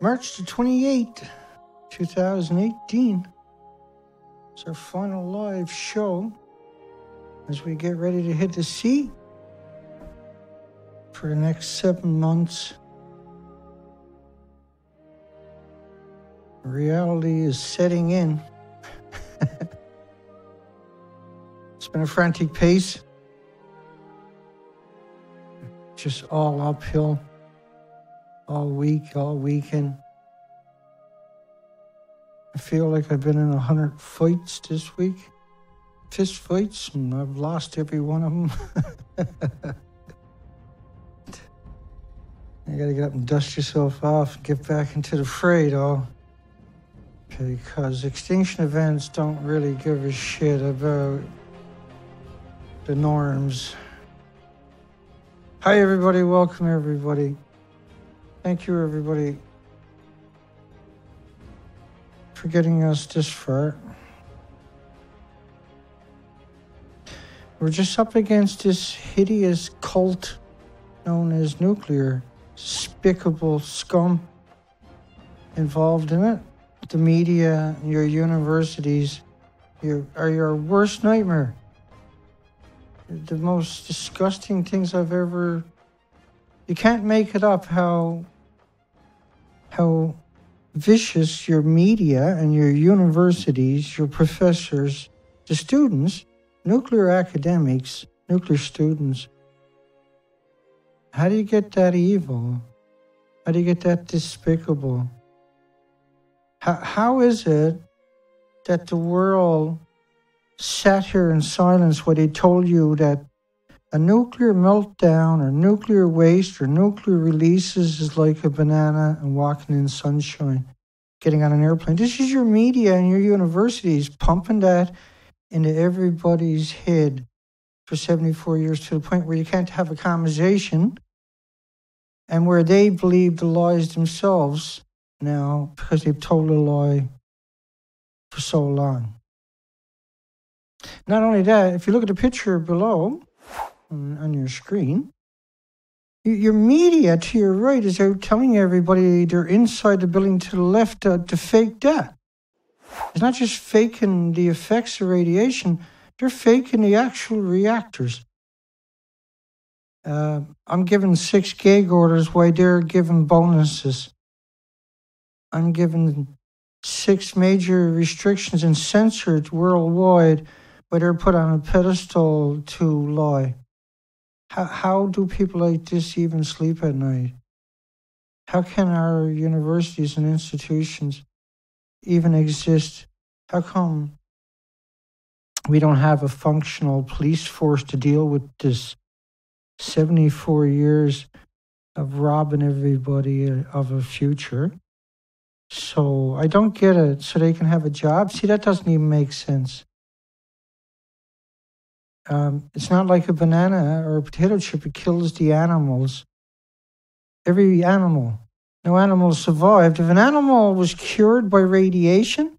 March the 28th, 2018. It's our final live show as we get ready to hit the sea for the next seven months. Reality is setting in. it's been a frantic pace, just all uphill all week, all weekend. I feel like I've been in a hundred fights this week, fist fights, and I've lost every one of them. you gotta get up and dust yourself off and get back into the fray, though. Because extinction events don't really give a shit about the norms. Hi, everybody. Welcome, everybody. Thank you, everybody, for getting us this far. We're just up against this hideous cult known as nuclear, despicable scum involved in it. The media, your universities, your, are your worst nightmare. The most disgusting things I've ever. You can't make it up how how vicious your media and your universities, your professors, the students, nuclear academics, nuclear students, how do you get that evil? How do you get that despicable? How, how is it that the world sat here in silence when they told you that a nuclear meltdown or nuclear waste or nuclear releases is like a banana and walking in sunshine, getting on an airplane. This is your media and your universities pumping that into everybody's head for 74 years to the point where you can't have a conversation and where they believe the lies themselves now because they've told a lie for so long. Not only that, if you look at the picture below, on, your screen. Your media to your right is out telling everybody they're inside the building to the left uh, to fake that. It's not just faking the effects of radiation, they're faking the actual reactors. Uh, I'm giving six gag orders while they're giving bonuses. I'm giving six major restrictions and censored worldwide, but they're put on a pedestal to lie. How, how do people like this even sleep at night? How can our universities and institutions even exist? How come we don't have a functional police force to deal with this 74 years of robbing everybody of a future? So I don't get it. So they can have a job? See, that doesn't even make sense. Um, it's not like a banana or a potato chip. It kills the animals. Every animal. No animal survived. If an animal was cured by radiation,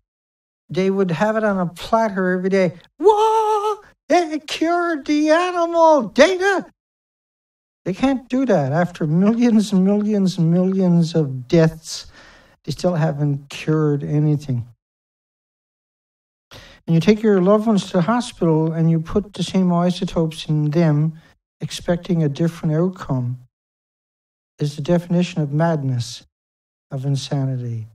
they would have it on a platter every day. Whoa! It cured the animal. Data. They can't do that after millions and millions and millions of deaths. They still haven't cured anything and you take your loved ones to the hospital and you put the same isotopes in them, expecting a different outcome, is the definition of madness, of insanity.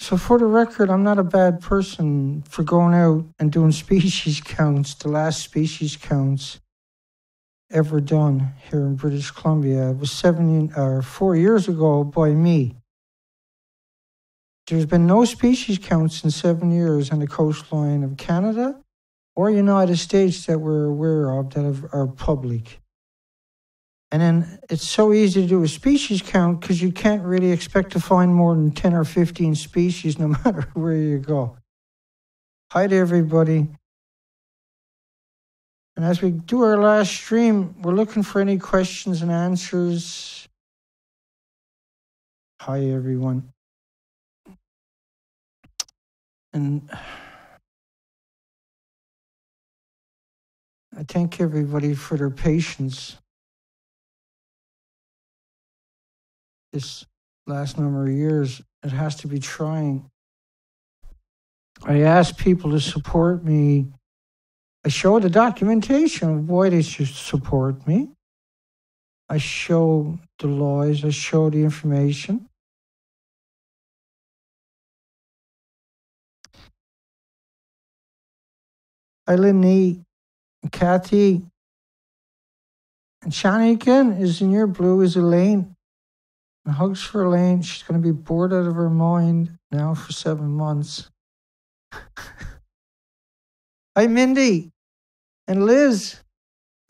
So, for the record, I'm not a bad person for going out and doing species counts, the last species counts ever done here in British Columbia. It was seven or four years ago by me. There's been no species counts in seven years on the coastline of Canada or United States that we're aware of that are public. And then it's so easy to do a species count because you can't really expect to find more than 10 or 15 species no matter where you go. Hi to everybody. And as we do our last stream, we're looking for any questions and answers. Hi, everyone. And I thank everybody for their patience. this last number of years. It has to be trying. I ask people to support me. I show the documentation of why they should support me. I show the laws, I show the information. Eileen Nee, Kathy, and Shanikin is in your blue is Elaine. And hugs for Elaine. She's going to be bored out of her mind now for seven months. Hi, Mindy and Liz.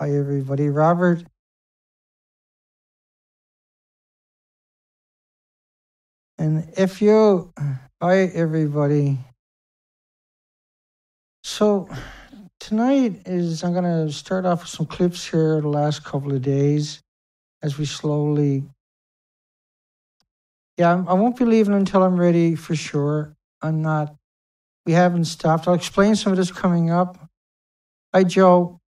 Hi, everybody. Robert. And if you, hi, everybody. So, tonight is I'm going to start off with some clips here the last couple of days as we slowly. Yeah, I won't be leaving until I'm ready for sure. I'm not. We haven't stopped. I'll explain some of this coming up. Hi, Joe,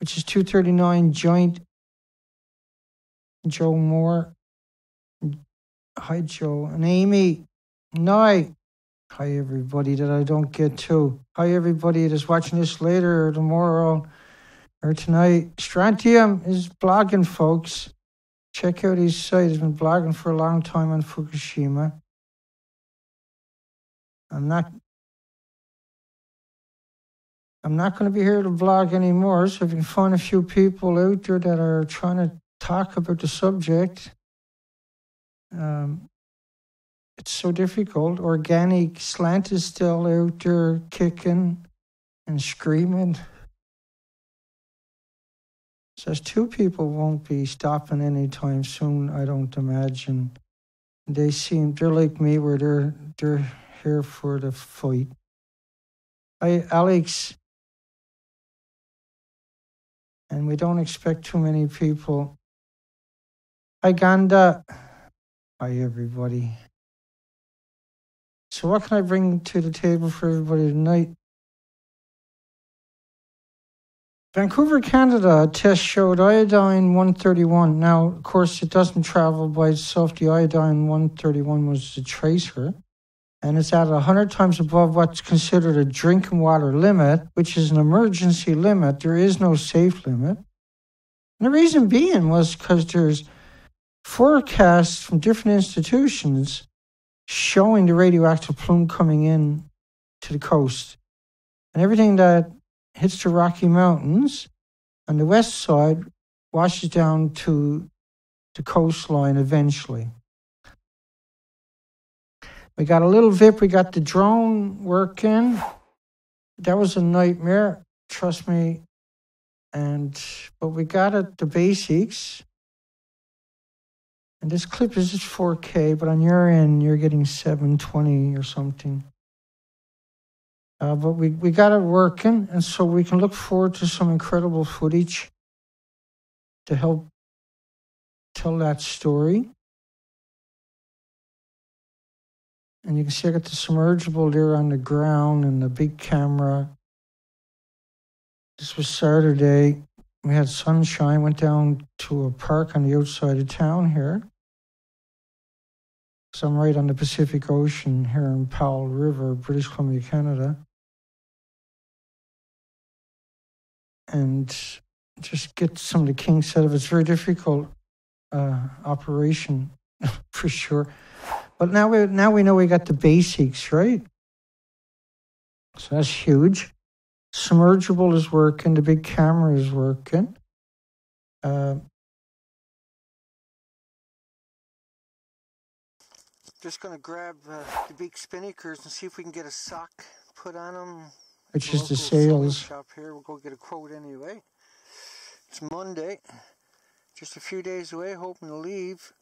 which is 239 joint. Joe Moore. Hi, Joe. And Amy. Night. Hi, everybody that I don't get to. Hi, everybody that's watching this later or tomorrow or tonight. Strontium is blogging, folks. Check out his site. He's been blogging for a long time on Fukushima. I'm not. I'm not going to be here to blog anymore. So if you can find a few people out there that are trying to talk about the subject, um, it's so difficult. Organic slant is still out there kicking and screaming. Says two people won't be stopping anytime soon, I don't imagine. They seem they're like me where they're they're here for the fight. Hi Alex. And we don't expect too many people. Hi Ganda. Hi everybody. So, what can I bring to the table for everybody tonight? Vancouver, Canada, test showed iodine 131. Now, of course, it doesn't travel by itself. The iodine 131 was the tracer, and it's at 100 times above what's considered a drinking water limit, which is an emergency limit. There is no safe limit. And the reason being was because there's forecasts from different institutions showing the radioactive plume coming in to the coast. And everything that hits the Rocky Mountains on the west side washes down to the coastline eventually. We got a little VIP, we got the drone working. That was a nightmare, trust me. And but we got it the basics. And this clip is just 4K, but on your end, you're getting 720 or something. Uh, but we, we got it working, and so we can look forward to some incredible footage to help tell that story. And you can see I got the submergible there on the ground and the big camera. This was Saturday. We had sunshine, went down to a park on the outside of town here. So I'm right on the Pacific Ocean here in Powell River, British Columbia, Canada. And just get some of the kinks out of it. It's very difficult uh, operation for sure. But now we now we know we got the basics, right? So that's huge. Submergible is working, the big camera is working. Uh, Just going to grab uh, the big spinnakers and see if we can get a sock put on them. Which is the sails. Shop here. We'll go get a quote anyway. It's Monday. Just a few days away, hoping to leave.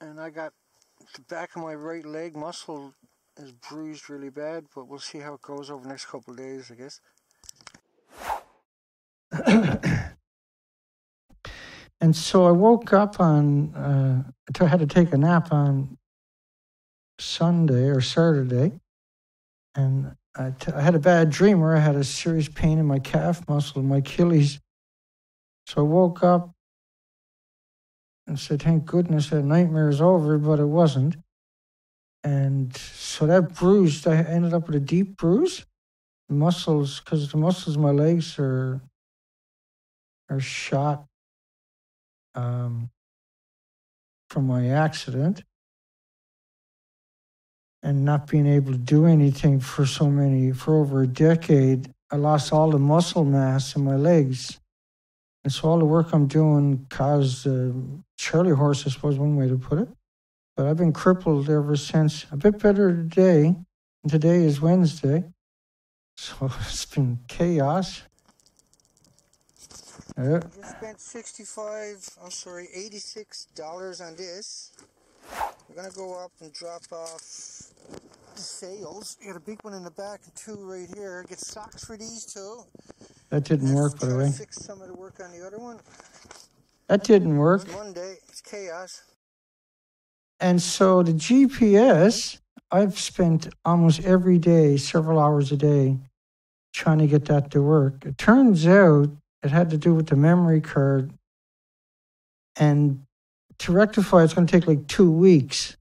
And I got the back of my right leg muscle is bruised really bad, but we'll see how it goes over the next couple of days, I guess. and so I woke up on, uh, I had to take a nap on Sunday or Saturday, and I, t- I had a bad dream where I had a serious pain in my calf muscle and my Achilles. So I woke up and said, "Thank goodness that nightmare is over," but it wasn't. And so that bruised, I ended up with a deep bruise, muscles, because the muscles in my legs are are shot um, from my accident and not being able to do anything for so many for over a decade i lost all the muscle mass in my legs. And so all the work i'm doing caused uh, charley horse i suppose one way to put it. But i've been crippled ever since a bit better today. And today is wednesday. So it's been chaos. I spent 65 i'm sorry 86 dollars on this we're gonna go up and drop off the sails. You got a big one in the back and two right here. Get socks for these two. That didn't work, by the way. Fix some of the work on the other one. That didn't work. It's Monday. It's chaos. And so the GPS, I've spent almost every day, several hours a day, trying to get that to work. It turns out it had to do with the memory card and to rectify, it's going to take like two weeks.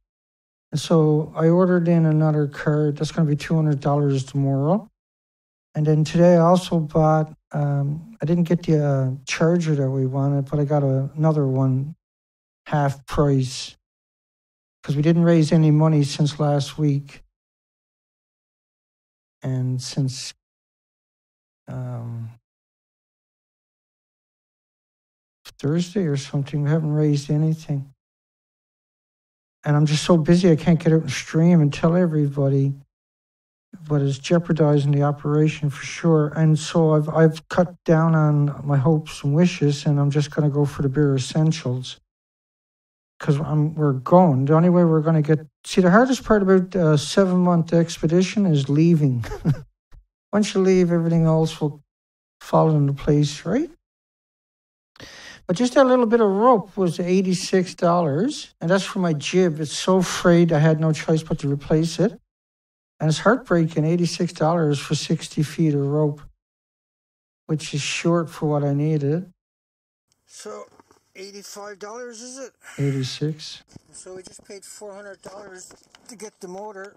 And so I ordered in another card. That's going to be $200 tomorrow. And then today I also bought, um, I didn't get the uh, charger that we wanted, but I got a, another one half price because we didn't raise any money since last week. And since um, Thursday or something. We haven't raised anything. And I'm just so busy I can't get out and stream and tell everybody. But it's jeopardizing the operation for sure. And so I've I've cut down on my hopes and wishes, and I'm just going to go for the bare essentials. Because we're going. The only way we're going to get see the hardest part about a seven month expedition is leaving. Once you leave, everything else will fall into place, right? But just that little bit of rope was $86, and that's for my jib. It's so frayed, I had no choice but to replace it. And it's heartbreaking $86 for 60 feet of rope, which is short for what I needed. So, $85 is it? 86 So, we just paid $400 to get the motor.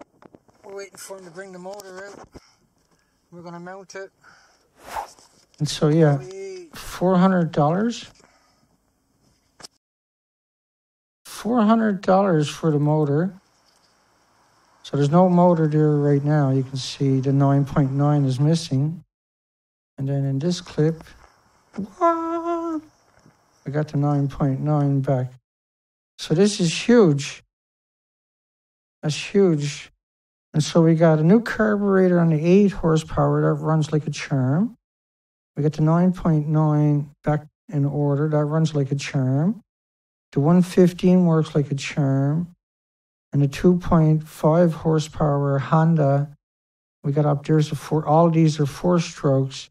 We're waiting for him to bring the motor out. We're going to mount it. And so, yeah, $400. $400 for the motor. So there's no motor there right now. You can see the 9.9 is missing. And then in this clip, I got the 9.9 back. So this is huge. That's huge. And so we got a new carburetor on the 8 horsepower that runs like a charm. We got the 9.9 back in order. That runs like a charm. The 115 works like a charm. And the 2.5 horsepower Honda we got up there's a four, all these are four strokes.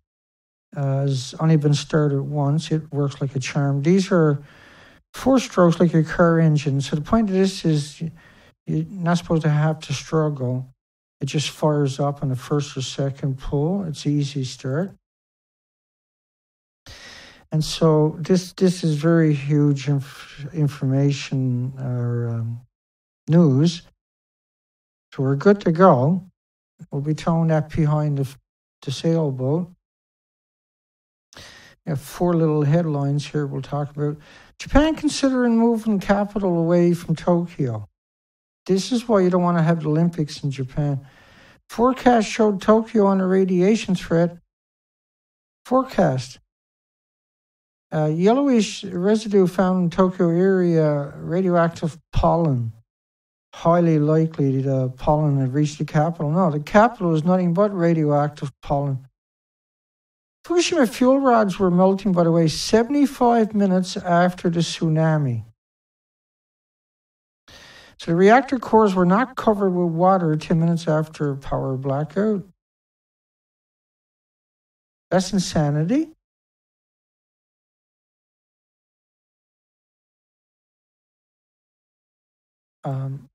Uh, has only been started once. It works like a charm. These are four strokes like a car engine. So the point of this is you're not supposed to have to struggle. It just fires up on the first or second pull. It's easy start. And so this this is very huge inf- information or um, news. So we're good to go. We'll be towing that behind the, the sailboat. We have four little headlines here we'll talk about. Japan considering moving capital away from Tokyo. This is why you don't want to have the Olympics in Japan. Forecast showed Tokyo under radiation threat. Forecast uh, yellowish residue found in Tokyo area, radioactive pollen. Highly likely the pollen had reached the capital. No, the capital was nothing but radioactive pollen. Fukushima fuel rods were melting, by the way, 75 minutes after the tsunami. So the reactor cores were not covered with water 10 minutes after power blackout. That's insanity. Um,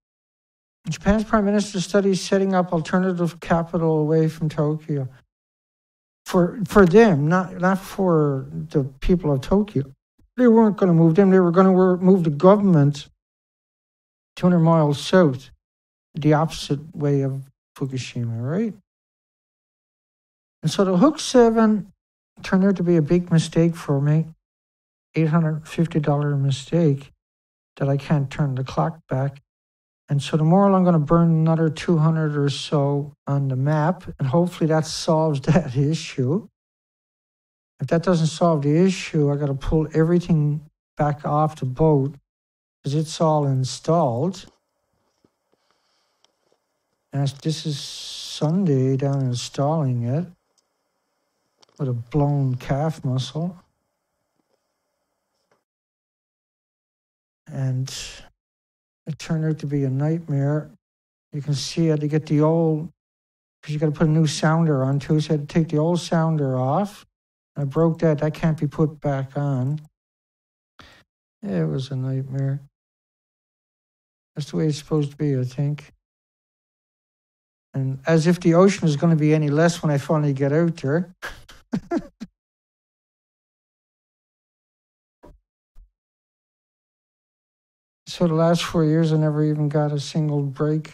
Japan's prime minister studies setting up alternative capital away from Tokyo. For for them, not not for the people of Tokyo. They weren't going to move them. They were going to move the government 200 miles south, the opposite way of Fukushima, right? And so the Hook 7 turned out to be a big mistake for me. $850 mistake that I can't turn the clock back. And so tomorrow I'm going to burn another 200 or so on the map, and hopefully that solves that issue. If that doesn't solve the issue, I got to pull everything back off the boat because it's all installed. And this is Sunday down installing it with a blown calf muscle. And it turned out to be a nightmare. You can see I had to get the old, because you got to put a new sounder on too. So I had to take the old sounder off. I broke that. That can't be put back on. It was a nightmare. That's the way it's supposed to be, I think. And as if the ocean is going to be any less when I finally get out there. so the last four years, I never even got a single break.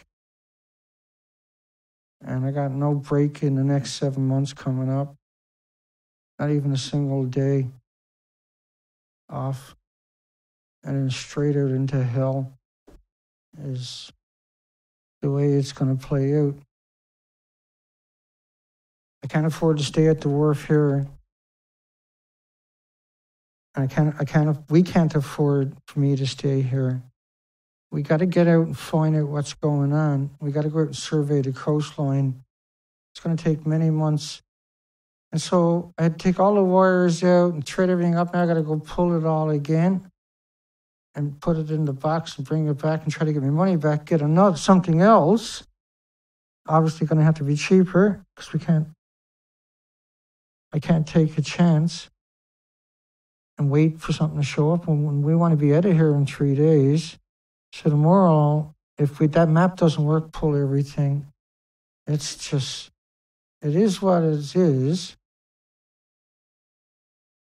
And I got no break in the next seven months coming up. Not even a single day off. And then straight out into hell is the way it's going to play out. I can't afford to stay at the wharf here. And I can't, I can't, we can't afford for me to stay here. We got to get out and find out what's going on. We got to go out and survey the coastline. It's going to take many months. And so I had to take all the wires out and thread everything up. Now I got to go pull it all again and put it in the box and bring it back and try to get my money back. Get another something else. Obviously, going to have to be cheaper because we can't I can't take a chance and wait for something to show up when we want to be out of here in three days. So tomorrow, if we, that map doesn't work, pull everything. It's just, it is what it is.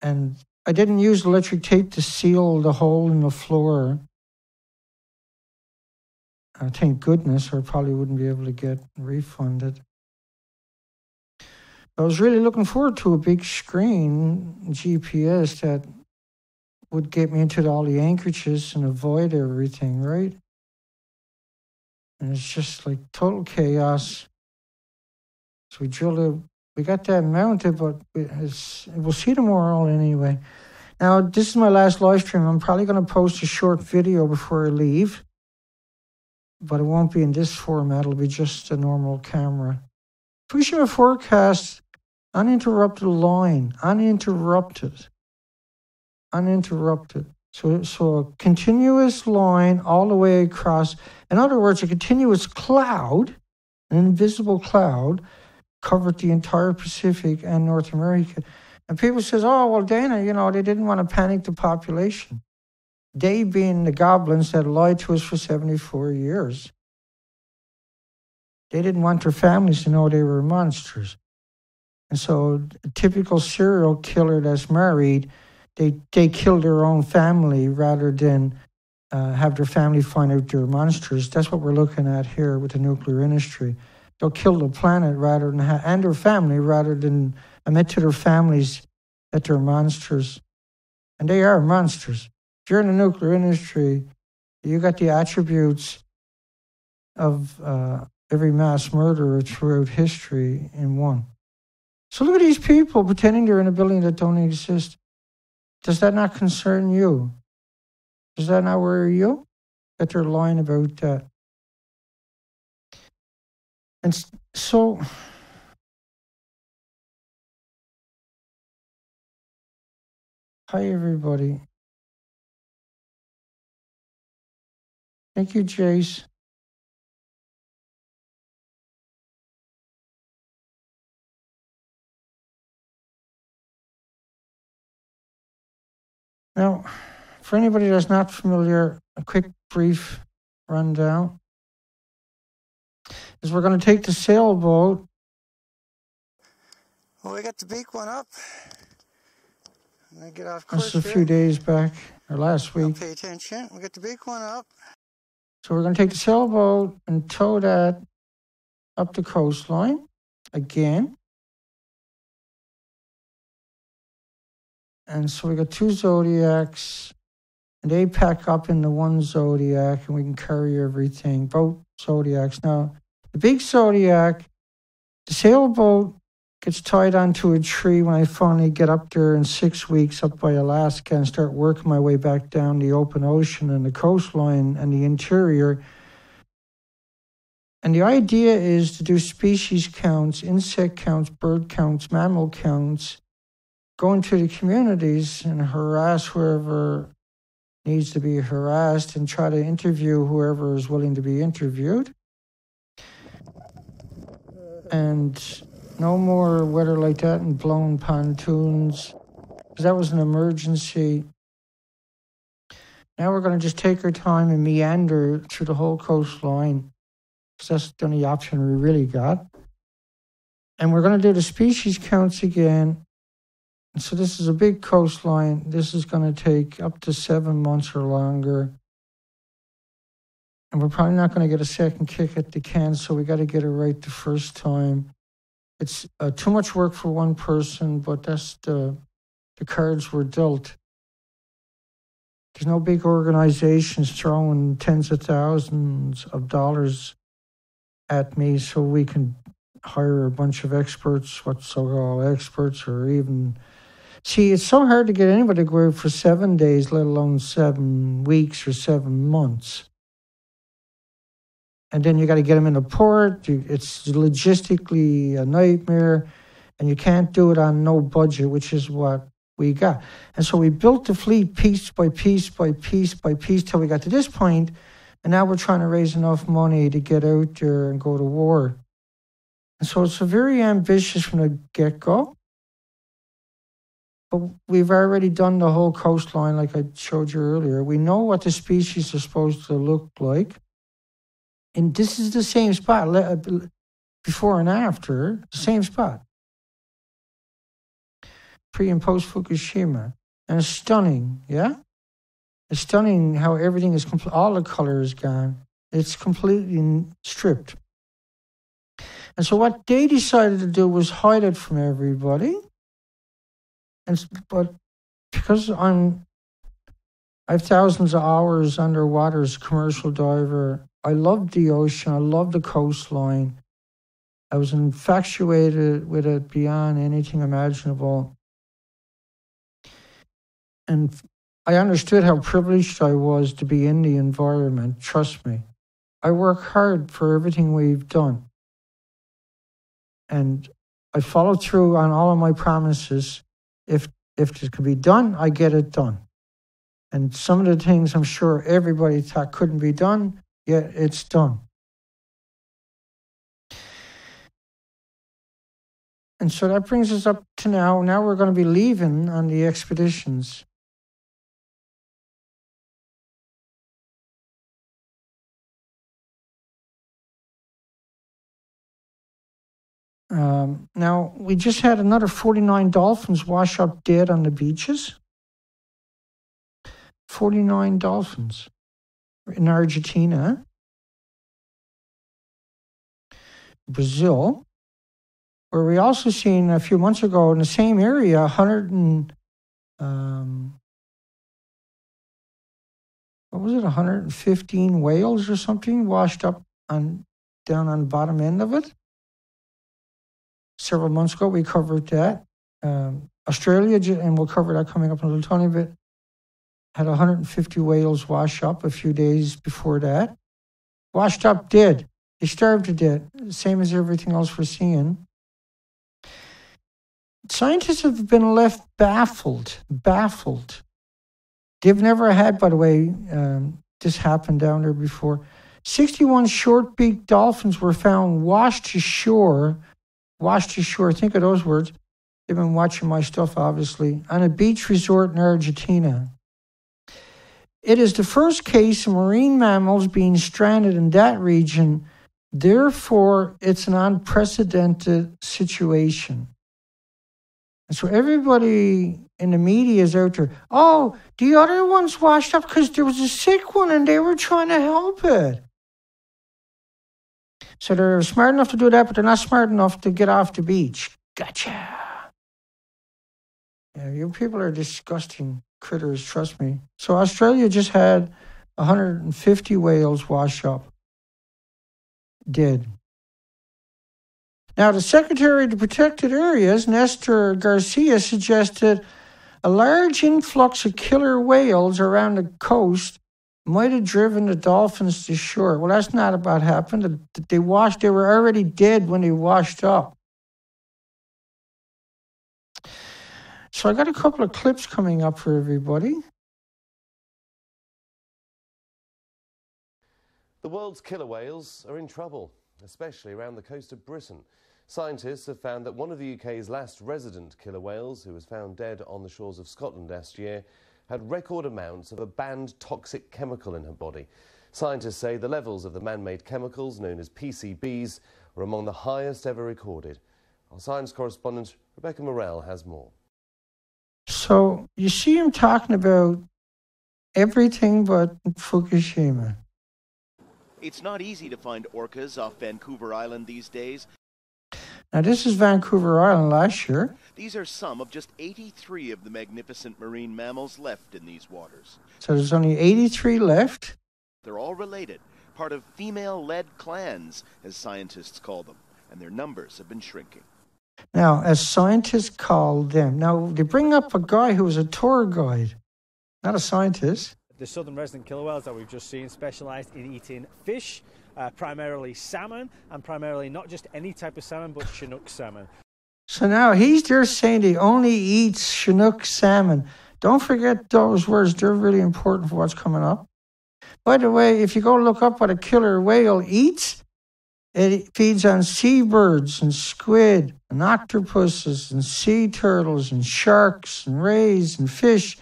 And I didn't use electric tape to seal the hole in the floor. Uh, thank goodness, or I probably wouldn't be able to get refunded. I was really looking forward to a big screen GPS that would get me into all the anchorages and avoid everything, right? And it's just like total chaos. So we drilled it. We got that mounted, but we'll see tomorrow anyway. Now, this is my last live stream. I'm probably going to post a short video before I leave, but it won't be in this format. It'll be just a normal camera. Fukushima forecast uninterrupted line, uninterrupted, uninterrupted. So, so a continuous line all the way across. In other words, a continuous cloud, an invisible cloud, covered the entire Pacific and North America. And people says, "Oh, well, Dana, you know, they didn't want to panic the population." They, being the goblins that lied to us for seventy-four years, they didn't want their families to know they were monsters. And so, a typical serial killer that's married, they they kill their own family rather than uh, have their family find out they're monsters. That's what we're looking at here with the nuclear industry. They'll kill the planet rather than ha- and their family rather than admit to their families that they're monsters, and they are monsters. If you're in the nuclear industry, you got the attributes of uh, every mass murderer throughout history in one. So look at these people pretending they're in a building that don't exist. Does that not concern you? Does that not worry you? That they're lying about that. And so Hi everybody. Thank you, Jace. Now, for anybody that's not familiar, a quick brief rundown is we're going to take the sailboat. Well, we got the big one up. And I get off course That's a here. few days back, or last week. pay attention. We got the big one up. So we're going to take the sailboat and tow that up the coastline again. And so we got two Zodiacs, and they pack up in the one Zodiac, and we can carry everything. Both Zodiacs. Now, the big Zodiac, the sailboat gets tied onto a tree when I finally get up there in six weeks up by Alaska and start working my way back down the open ocean and the coastline and the interior. And the idea is to do species counts, insect counts, bird counts, mammal counts, go into the communities and harass whoever needs to be harassed and try to interview whoever is willing to be interviewed. And no more weather like that and blown pontoons, that was an emergency. Now we're going to just take our time and meander through the whole coastline, that's the only option we really got. And we're going to do the species counts again. So this is a big coastline. This is going to take up to seven months or longer. And we're probably not going to get a second kick at the can, so we got to get it right the first time it's uh, too much work for one person, but that's the the cards were dealt. There's no big organizations throwing tens of thousands of dollars at me so we can hire a bunch of experts, what so-called experts, or even see. It's so hard to get anybody to go for seven days, let alone seven weeks or seven months and then you got to get them in the port. It's logistically a nightmare, and you can't do it on no budget, which is what we got. And so we built the fleet piece by piece by piece by piece till we got to this point, and now we're trying to raise enough money to get out there and go to war. And so it's a very ambitious from the get go. But we've already done the whole coastline, like I showed you earlier. We know what the species are supposed to look like. And this is the same spot uh, before and after the same spot. Pre and post fukushima. And it's stunning yeah? It's stunning how everything is complete all the color is gone. It's completely stripped. And so what they decided to do was hide it from everybody and but because i'm i have thousands of hours underwater as a commercial diver I loved the ocean. I loved the coastline. I was infatuated with it beyond anything imaginable. And I understood how privileged I was to be in the environment. Trust me. I work hard for everything we've done. And I follow through on all of my promises. If if it could be done, I get it done. And some of the things I'm sure everybody thought couldn't be done, yet it's done. And so that brings us up to now. Now we're going to be leaving on the expeditions. Um, now, we just had another 49 dolphins wash up dead on the beaches. 49 dolphins in Argentina, Brazil, where we also seen a few months ago in the same area, 100 and um, what was it, 115 whales or something washed up on down on the bottom end of it. Several months ago, we covered that. Um, Australia, and we'll cover that coming up in a little tiny bit had 150 whales wash up a few days before that. Washed up dead. They starved to death, same as everything else we're seeing. Scientists have been left baffled, baffled. They've never had, by the way, um, this happened down there before. 61 short beaked dolphins were found washed ashore, washed ashore, think of those words. They've been watching my stuff, obviously, on a beach resort in Argentina. It is the first case of marine mammals being stranded in that region. Therefore, it's an unprecedented situation. And so everybody in the media is out there. Oh, the other ones washed up because there was a sick one and they were trying to help it. So they're smart enough to do that, but they're not smart enough to get off the beach. Gotcha. Yeah, you people are disgusting critters, trust me. So Australia just had 150 whales wash up dead. Now, the Secretary of the Protected Areas, Nestor Garcia, suggested a large influx of killer whales around the coast might have driven the dolphins to shore. Well, that's not about happened. They washed. They were already dead when they washed up. So I got a couple of clips coming up for everybody. The world's killer whales are in trouble, especially around the coast of Britain. Scientists have found that one of the UK's last resident killer whales, who was found dead on the shores of Scotland last year, had record amounts of a banned toxic chemical in her body. Scientists say the levels of the man-made chemicals, known as PCBs, were among the highest ever recorded. Our science correspondent Rebecca Morelle has more. So you see him talking about everything but Fukushima. It's not easy to find orcas off Vancouver Island these days. Now, this is Vancouver Island last year. These are some of just 83 of the magnificent marine mammals left in these waters. So there's only 83 left. They're all related, part of female led clans, as scientists call them, and their numbers have been shrinking. Now, as scientists call them, now they bring up a guy who was a tour guide, not a scientist. The southern resident killer whales that we've just seen specialised in eating fish, uh, primarily salmon, and primarily not just any type of salmon, but Chinook salmon. So now he's just saying he only eats Chinook salmon. Don't forget those words, they're really important for what's coming up. By the way, if you go look up what a killer whale eats, it feeds on seabirds and squid and octopuses and sea turtles and sharks and rays and fish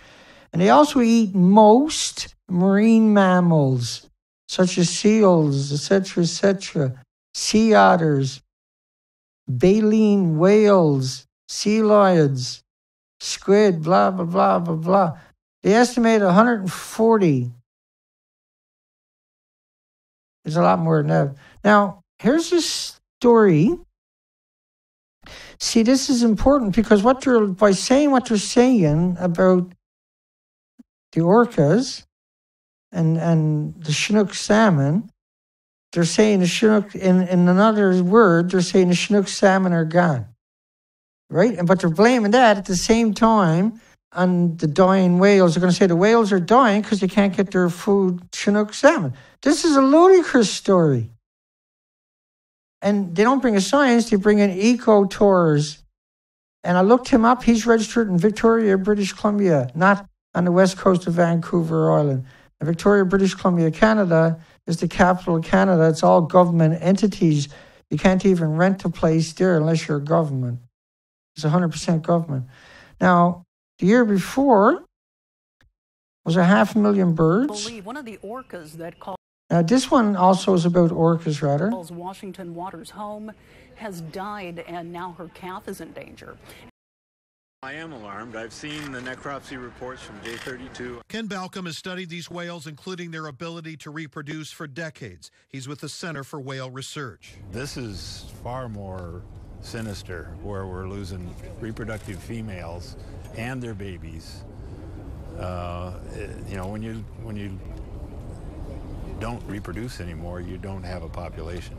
and they also eat most marine mammals, such as seals, etc., etc., sea otters, baleen whales, sea lions, squid, blah, blah, blah, blah, blah. They estimate 140. There's a lot more than that. Now, here's a story. See, this is important because what they're by saying what they're saying about the orcas and, and the Chinook salmon, they're saying the Chinook, in, in another word, they're saying the Chinook salmon are gone. Right? And But they're blaming that at the same time on the dying whales. They're going to say the whales are dying because they can't get their food, Chinook salmon. This is a ludicrous story. And they don't bring a science, they bring in eco tours. And I looked him up. He's registered in Victoria, British Columbia, not on the west coast of Vancouver Island. Victoria, British Columbia, Canada is the capital of Canada. It's all government entities. You can't even rent a place there unless you're a government. It's 100% government. Now, the year before was a half million birds. One of the orcas that called. Now, this one also is about orcas, rather. Washington Waters home has died, and now her calf is in danger. I am alarmed. I've seen the necropsy reports from J32. Ken Balcomb has studied these whales, including their ability to reproduce for decades. He's with the Center for Whale Research. This is far more sinister, where we're losing reproductive females and their babies. Uh, you know, when you when you don't reproduce anymore, you don't have a population.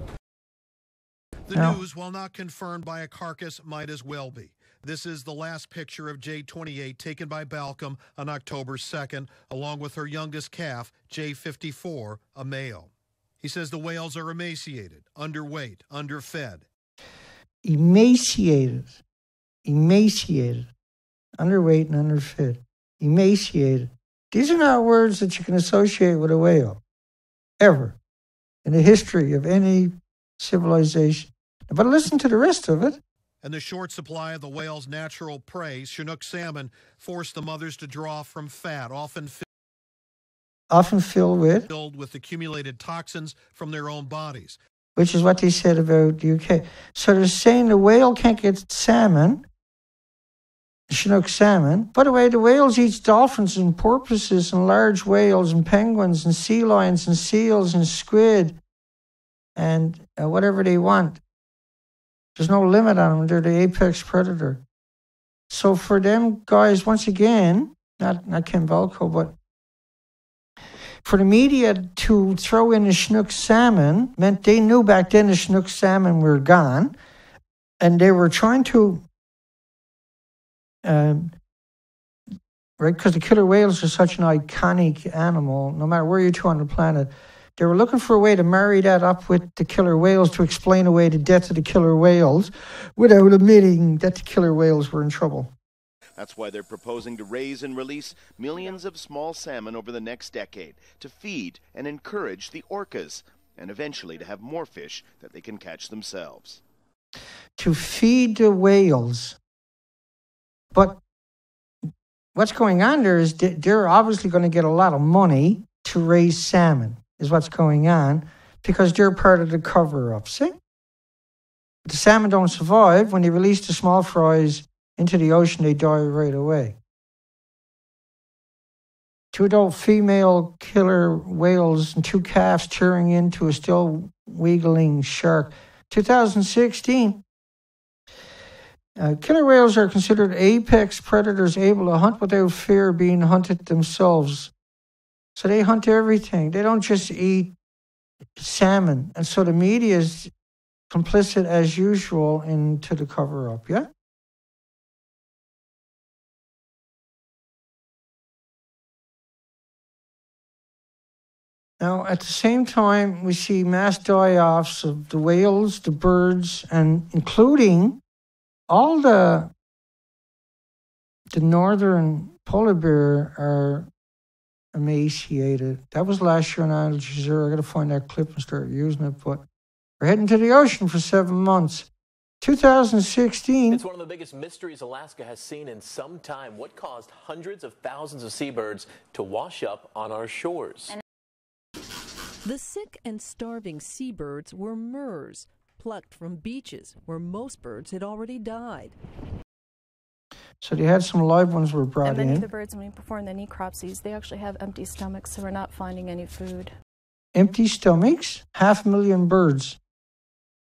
The no. news, while not confirmed by a carcass, might as well be. This is the last picture of J28 taken by Balcomb on October 2nd, along with her youngest calf, J54, a male. He says the whales are emaciated, underweight, underfed. Emaciated, emaciated, underweight and underfed. Emaciated. These are not words that you can associate with a whale, ever, in the history of any civilization. But listen to the rest of it and the short supply of the whale's natural prey, Chinook salmon, forced the mothers to draw from fat, often often filled with filled with accumulated toxins from their own bodies. Which is what they said about the UK. So they're saying the whale can't get salmon. Chinook salmon. By the way, the whales eat dolphins and porpoises and large whales and penguins and sea lions and seals and squid and uh, whatever they want. There's no limit on them. They're the apex predator. So for them guys, once again, not not Ken Balcomb, but for the media to throw in the Chinook salmon meant they knew back then the Chinook salmon were gone, and they were trying to, um, right? Because the killer whales are such an iconic animal, no matter where you're to on the planet. They were looking for a way to marry that up with the killer whales to explain away the death of the killer whales without admitting that the killer whales were in trouble. That's why they're proposing to raise and release millions of small salmon over the next decade to feed and encourage the orcas and eventually to have more fish that they can catch themselves. To feed the whales. But what's going on there is they're obviously going to get a lot of money to raise salmon is what's going on because they're part of the cover up. See? The salmon don't survive. When they release the small fries into the ocean, they die right away. Two adult female killer whales and two calves tearing into a still wiggling shark. 2016. Uh, killer whales are considered apex predators able to hunt without fear of being hunted themselves. So they hunt everything. They don't just eat salmon. And so the media is complicit as usual into the cover up, yeah? Now, at the same time, we see mass die offs of the whales, the birds, and including all the the northern polar bear are emaciated. That was last year on Al Jazeera. I got to find that clip and start using it. But we're heading to the ocean for seven months. 2016. It's one of the biggest mysteries Alaska has seen in some time. What caused hundreds of thousands of seabirds to wash up on our shores? The sick and starving seabirds were murres, plucked from beaches where most birds had already died. So they had some live ones were brought and many in. of the birds, when we perform the necropsies, they actually have empty stomachs, so we're not finding any food. Empty stomachs? Half a million birds.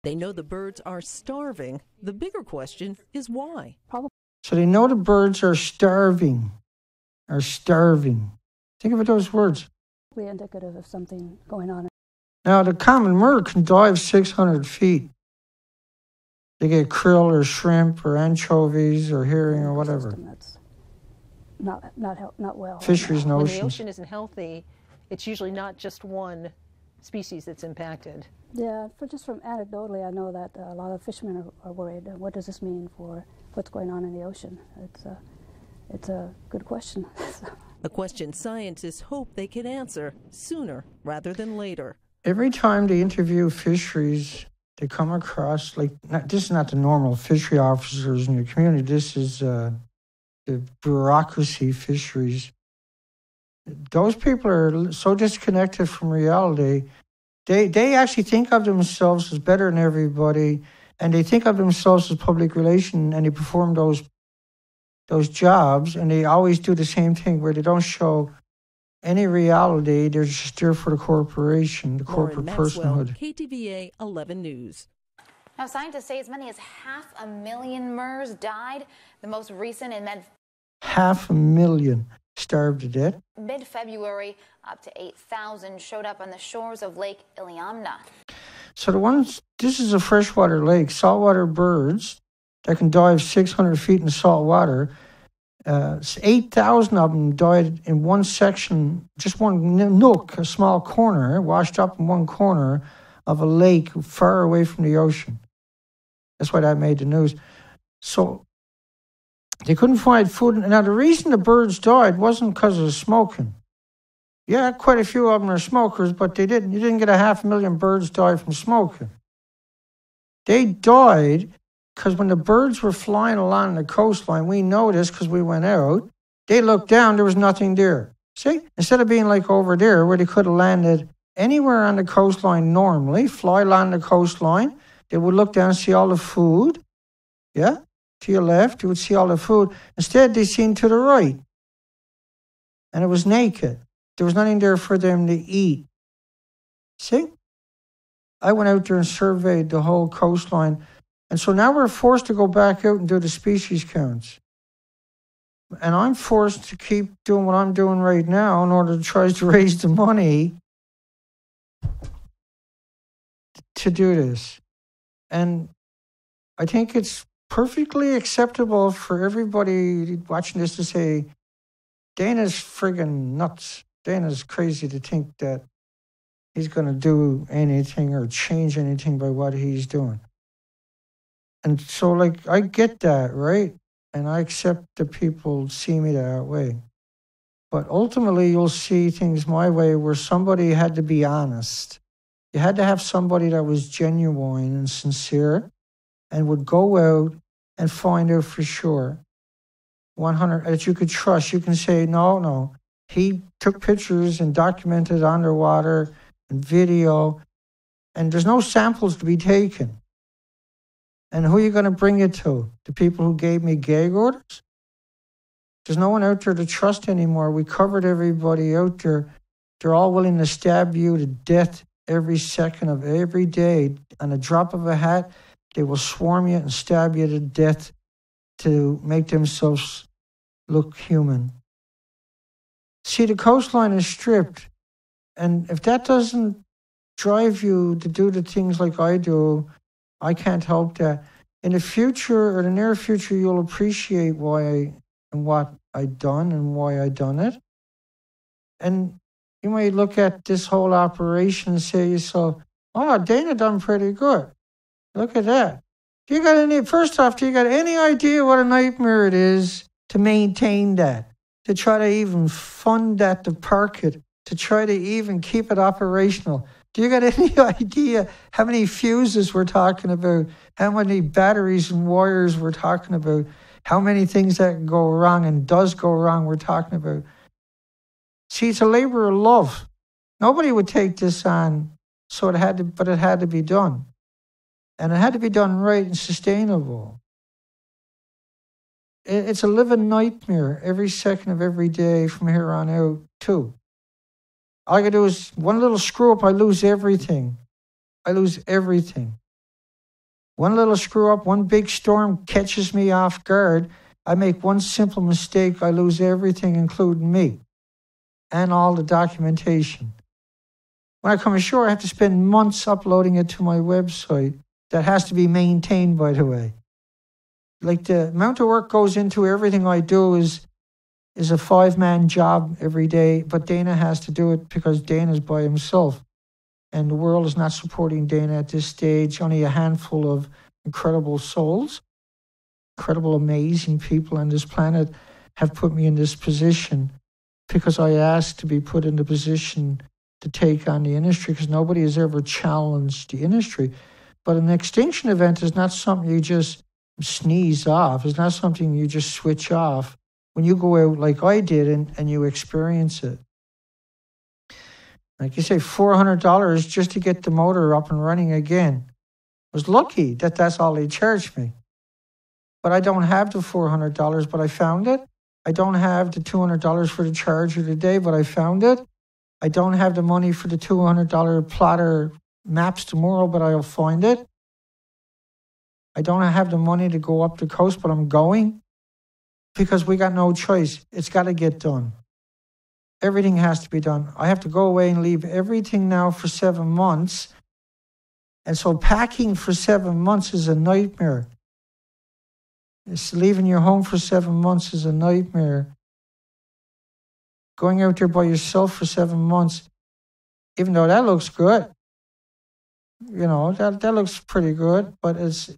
They know the birds are starving. The bigger question is why. Probably. So they know the birds are starving. Are starving. Think about those words. Indicative of something going on. Now, the common murre can dive 600 feet. They get krill or shrimp or anchovies or herring or whatever. That's not not not well. Fisheries and when the ocean isn't healthy, it's usually not just one species that's impacted. Yeah, for just from anecdotally, I know that uh, a lot of fishermen are, are worried. Uh, what does this mean for what's going on in the ocean? It's a, it's a good question. a question scientists hope they can answer sooner rather than later. Every time they interview fisheries, they come across like not, this is not the normal fishery officers in your community. This is uh, the bureaucracy fisheries. Those people are so disconnected from reality. They they actually think of themselves as better than everybody, and they think of themselves as public relation, and they perform those those jobs, and they always do the same thing where they don't show any reality. They're just there for the corporation, the corporate personhood. KTVA 11 News. Now, scientists say as many as half a million murres died. The most recent in mid half a million starved to death. Mid February, up to 8,000 showed up on the shores of Lake Iliamna. So the ones, this is a freshwater lake, saltwater birds that can dive 600 feet in salt water. Uh, 8,000 of them died in one section, just one nook, a small corner, washed up in one corner of a lake far away from the ocean. That's why that made the news. So they couldn't find food. Now, the reason the birds died wasn't because of smoking. Yeah, quite a few of them are smokers, but they didn't. You didn't get a half a million birds die from smoking. They died because when the birds were flying along the coastline, we noticed because we went out, they looked down, there was nothing there. See? Instead of being like over there where they could have landed anywhere on the coastline normally, fly along the coastline, they would look down and see all the food. Yeah? to your left, you would see all the food. Instead, they seen to the right. And it was naked. There was nothing there for them to eat. See? I went out there and surveyed the whole coastline. And so now we're forced to go back out and do the species counts. And I'm forced to keep doing what I'm doing right now in order to try to raise the money to do this. And I think it's perfectly acceptable for everybody watching this to say, Dana's friggin' nuts. Dana's crazy to think that he's going to do anything or change anything by what he's doing. And so, like, I get that, right? And I accept that people see me that way. But ultimately, you'll see things my way where somebody had to be honest. You had to have somebody that was genuine and sincere and would go out and find out for sure 100 that you could trust. You can say, no, no. He took pictures and documented underwater and video, and there's no samples to be taken. And who are you going to bring it to? The people who gave me gag orders? There's no one out there to trust anymore. We covered everybody out there. They're all willing to stab you to death every second of every day. On a drop of a hat, they will swarm you and stab you to death to make themselves look human. See, the coastline is stripped. And if that doesn't drive you to do the things like I do, I can't help that. In the future or the near future, you'll appreciate why I and what I done and why I done it. And you may look at this whole operation and say to yourself, oh, Dana done pretty good. Look at that. Do you got any, first off, do you got any idea what a nightmare it is to maintain that? To try to even fund that, to park it, to try to even keep it operational. Do you got any idea how many fuses we're talking about? How many batteries and wires we're talking about? How many things that can go wrong and does go wrong we're talking about? See, it's a labor of love. Nobody would take this on, so it had to, but it had to be done. And it had to be done right and sustainable. It's a living nightmare every second of every day from here on out, too. All I can do is one little screw up, I lose everything. I lose everything. One little screw up, one big storm catches me off guard. I make one simple mistake, I lose everything, including me and all the documentation. When I come ashore, I have to spend months uploading it to my website that has to be maintained, by the way. Like the amount of work goes into everything I do is is a five man job every day, but Dana has to do it because Dana's by himself. And the world is not supporting Dana at this stage. Only a handful of incredible souls, incredible, amazing people on this planet have put me in this position because I asked to be put in the position to take on the industry because nobody has ever challenged the industry. But an extinction event is not something you just sneeze off. It's not something you just switch off when you go out like I did and, and you experience it. Like you say, $400 just to get the motor up and running again. I was lucky that that's all they charged me. But I don't have the $400, but I found it. I don't have the $200 for the charger today, but I found it. I don't have the money for the $200 plotter maps tomorrow, but I'll find it. I don't have the money to go up the coast, but I'm going because we got no choice. It's got to get done. Everything has to be done. I have to go away and leave everything now for seven months. And so packing for seven months is a nightmare. It's leaving your home for seven months is a nightmare. Going out there by yourself for seven months, even though that looks good, you know that that looks pretty good, but it's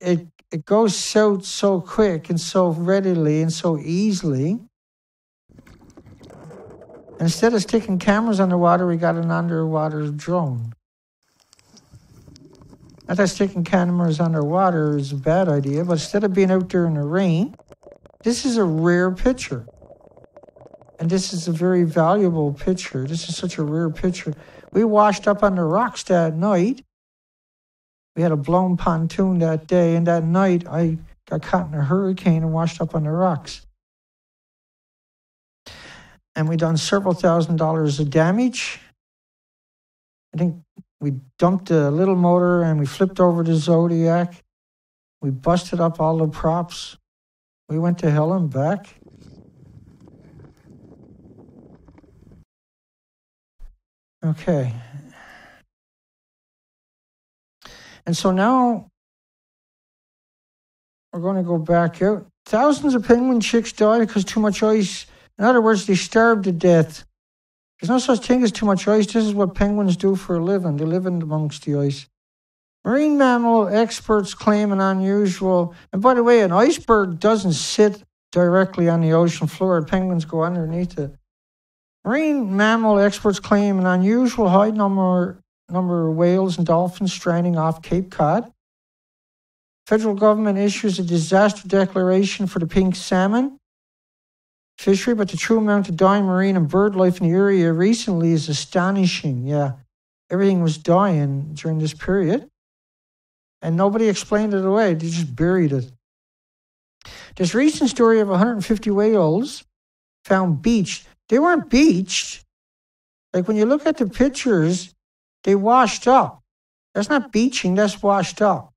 it it goes so so quick and so readily and so easily. Instead of sticking cameras underwater, we got an underwater drone. Not that sticking cameras underwater is a bad idea, but instead of being out there in the rain, this is a rare picture. And this is a very valuable picture. This is such a rare picture. We washed up on the rocks that night. We had a blown pontoon that day, and that night I got caught in a hurricane and washed up on the rocks. And we done several thousand dollars of damage. I think we dumped a little motor and we flipped over the Zodiac. We busted up all the props. We went to hell and back. Okay. And so now we're going to go back out. Thousands of penguin chicks died because too much ice. In other words, they starved to death. There's no such thing as too much ice. This is what penguins do for a living. They live in amongst the ice. Marine mammal experts claim an unusual. And by the way, an iceberg doesn't sit directly on the ocean floor. Penguins go underneath it. Marine mammal experts claim an unusual high number number of whales and dolphins stranding off Cape Cod. Federal government issues a disaster declaration for the pink salmon fishery, but the true amount of dying marine and bird life in the area recently is astonishing. Yeah, everything was dying during this period, and nobody explained it away. They just buried it. This recent story of 150 whales found beached. They weren't beached. Like when you look at the pictures, they washed up. That's not beaching, that's washed up.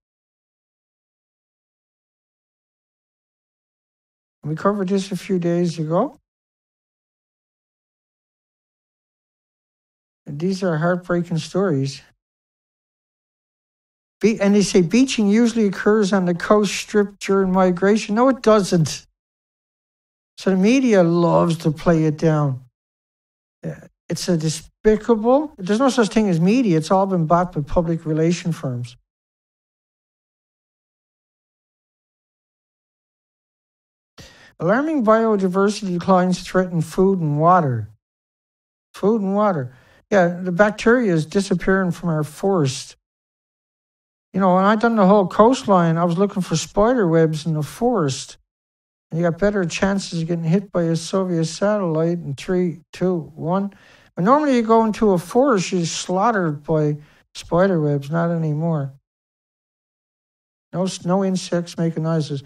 We covered this a few days ago. And these are heartbreaking stories. Be- and they say beaching usually occurs on the coast strip during migration. No, it doesn't. So the media loves to play it down. It's a despicable. There's no such thing as media. It's all been bought by public relation firms. Alarming biodiversity declines threaten food and water. Food and water. Yeah, the bacteria is disappearing from our forest. You know, when I done the whole coastline, I was looking for spider webs in the forest. And you got better chances of getting hit by a Soviet satellite in three, two, one. But normally you go into a forest, you're slaughtered by spider webs, not anymore. No, no insects making noises.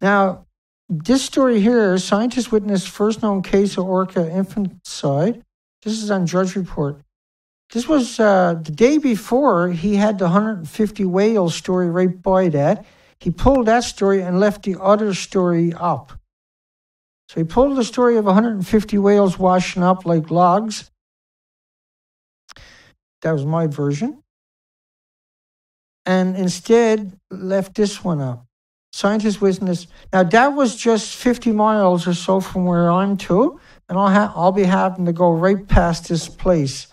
Now, this story here, scientists witnessed first known case of orca infanticide. This is on Drudge Report. This was uh, the day before he had the 150 whale story right by that. He pulled that story and left the other story up. So he pulled the story of 150 whales washing up like logs. That was my version. And instead left this one up. Scientists witness. Now that was just 50 miles or so from where I'm to, and I'll ha- I'll be having to go right past this place,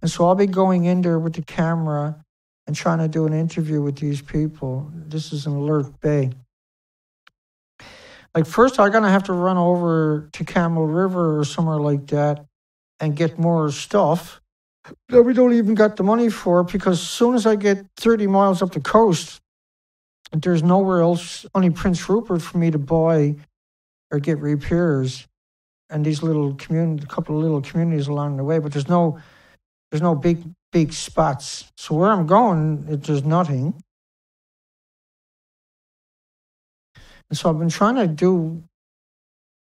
and so I'll be going in there with the camera and trying to do an interview with these people. This is an Alert Bay. Like first, I'm gonna have to run over to Campbell River or somewhere like that and get more stuff that we don't even got the money for because as soon as I get 30 miles up the coast, there's nowhere else, only Prince Rupert, for me to buy or get repairs, and these little community, a couple of little communities along the way. But there's no, there's no big big spots. So where I'm going, it, there's nothing. And so I've been trying to do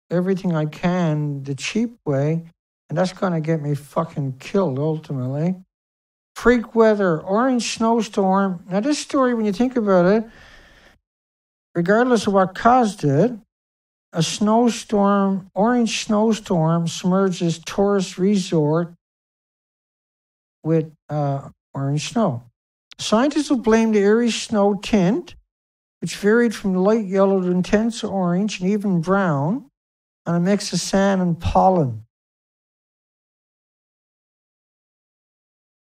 everything I can the cheap way, and that's going to get me fucking killed ultimately. Freak weather, orange snowstorm. Now, this story, when you think about it, regardless of what caused it, a snowstorm, orange snowstorm, submerges tourist resort with uh, orange snow. Scientists will blame the eerie snow tint, which varied from light yellow to intense orange and even brown, on a mix of sand and pollen.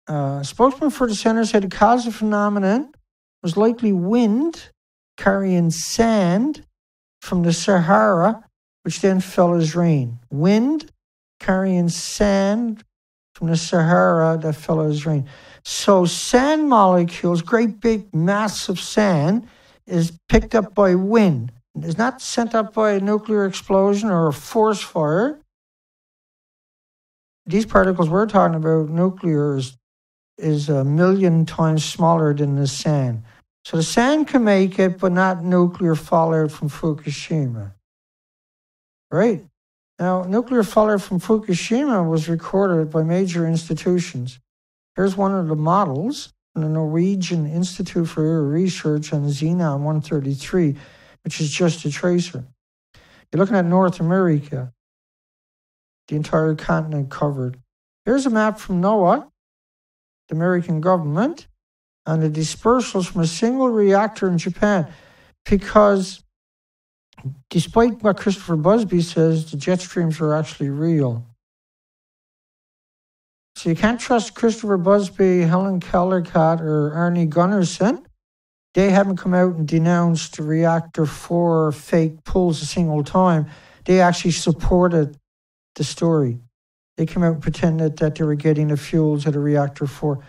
A spokesman for the center said the cause of the phenomenon was likely wind carrying sand from the Sahara, which then fell as rain. Wind carrying sand from the Sahara that fell as rain. So sand molecules, great big mass of sand, is picked up by wind. It's not sent up by a nuclear explosion or a forest fire. These particles we're talking about, nuclear, is, is a million times smaller than the sand. So the sand can make it, but not nuclear fallout from Fukushima. Right? Now, nuclear fallout from Fukushima was recorded by major institutions. Here's one of the models from the Norwegian Institute for Research on Xenon 133, which is just a tracer. You're looking at North America, the entire continent covered. Here's a map from NOAA, the American government, and the dispersals from a single reactor in Japan. Because despite what Christopher Busby says, the jet streams are actually real. So you can't trust Christopher Busby, Helen Caldicott, or Arnie Gundersen. They haven't come out and denounced the reactor four fake pulls a single time. They actually supported the story. They came out and pretended that they were getting the fuels at a reactor four.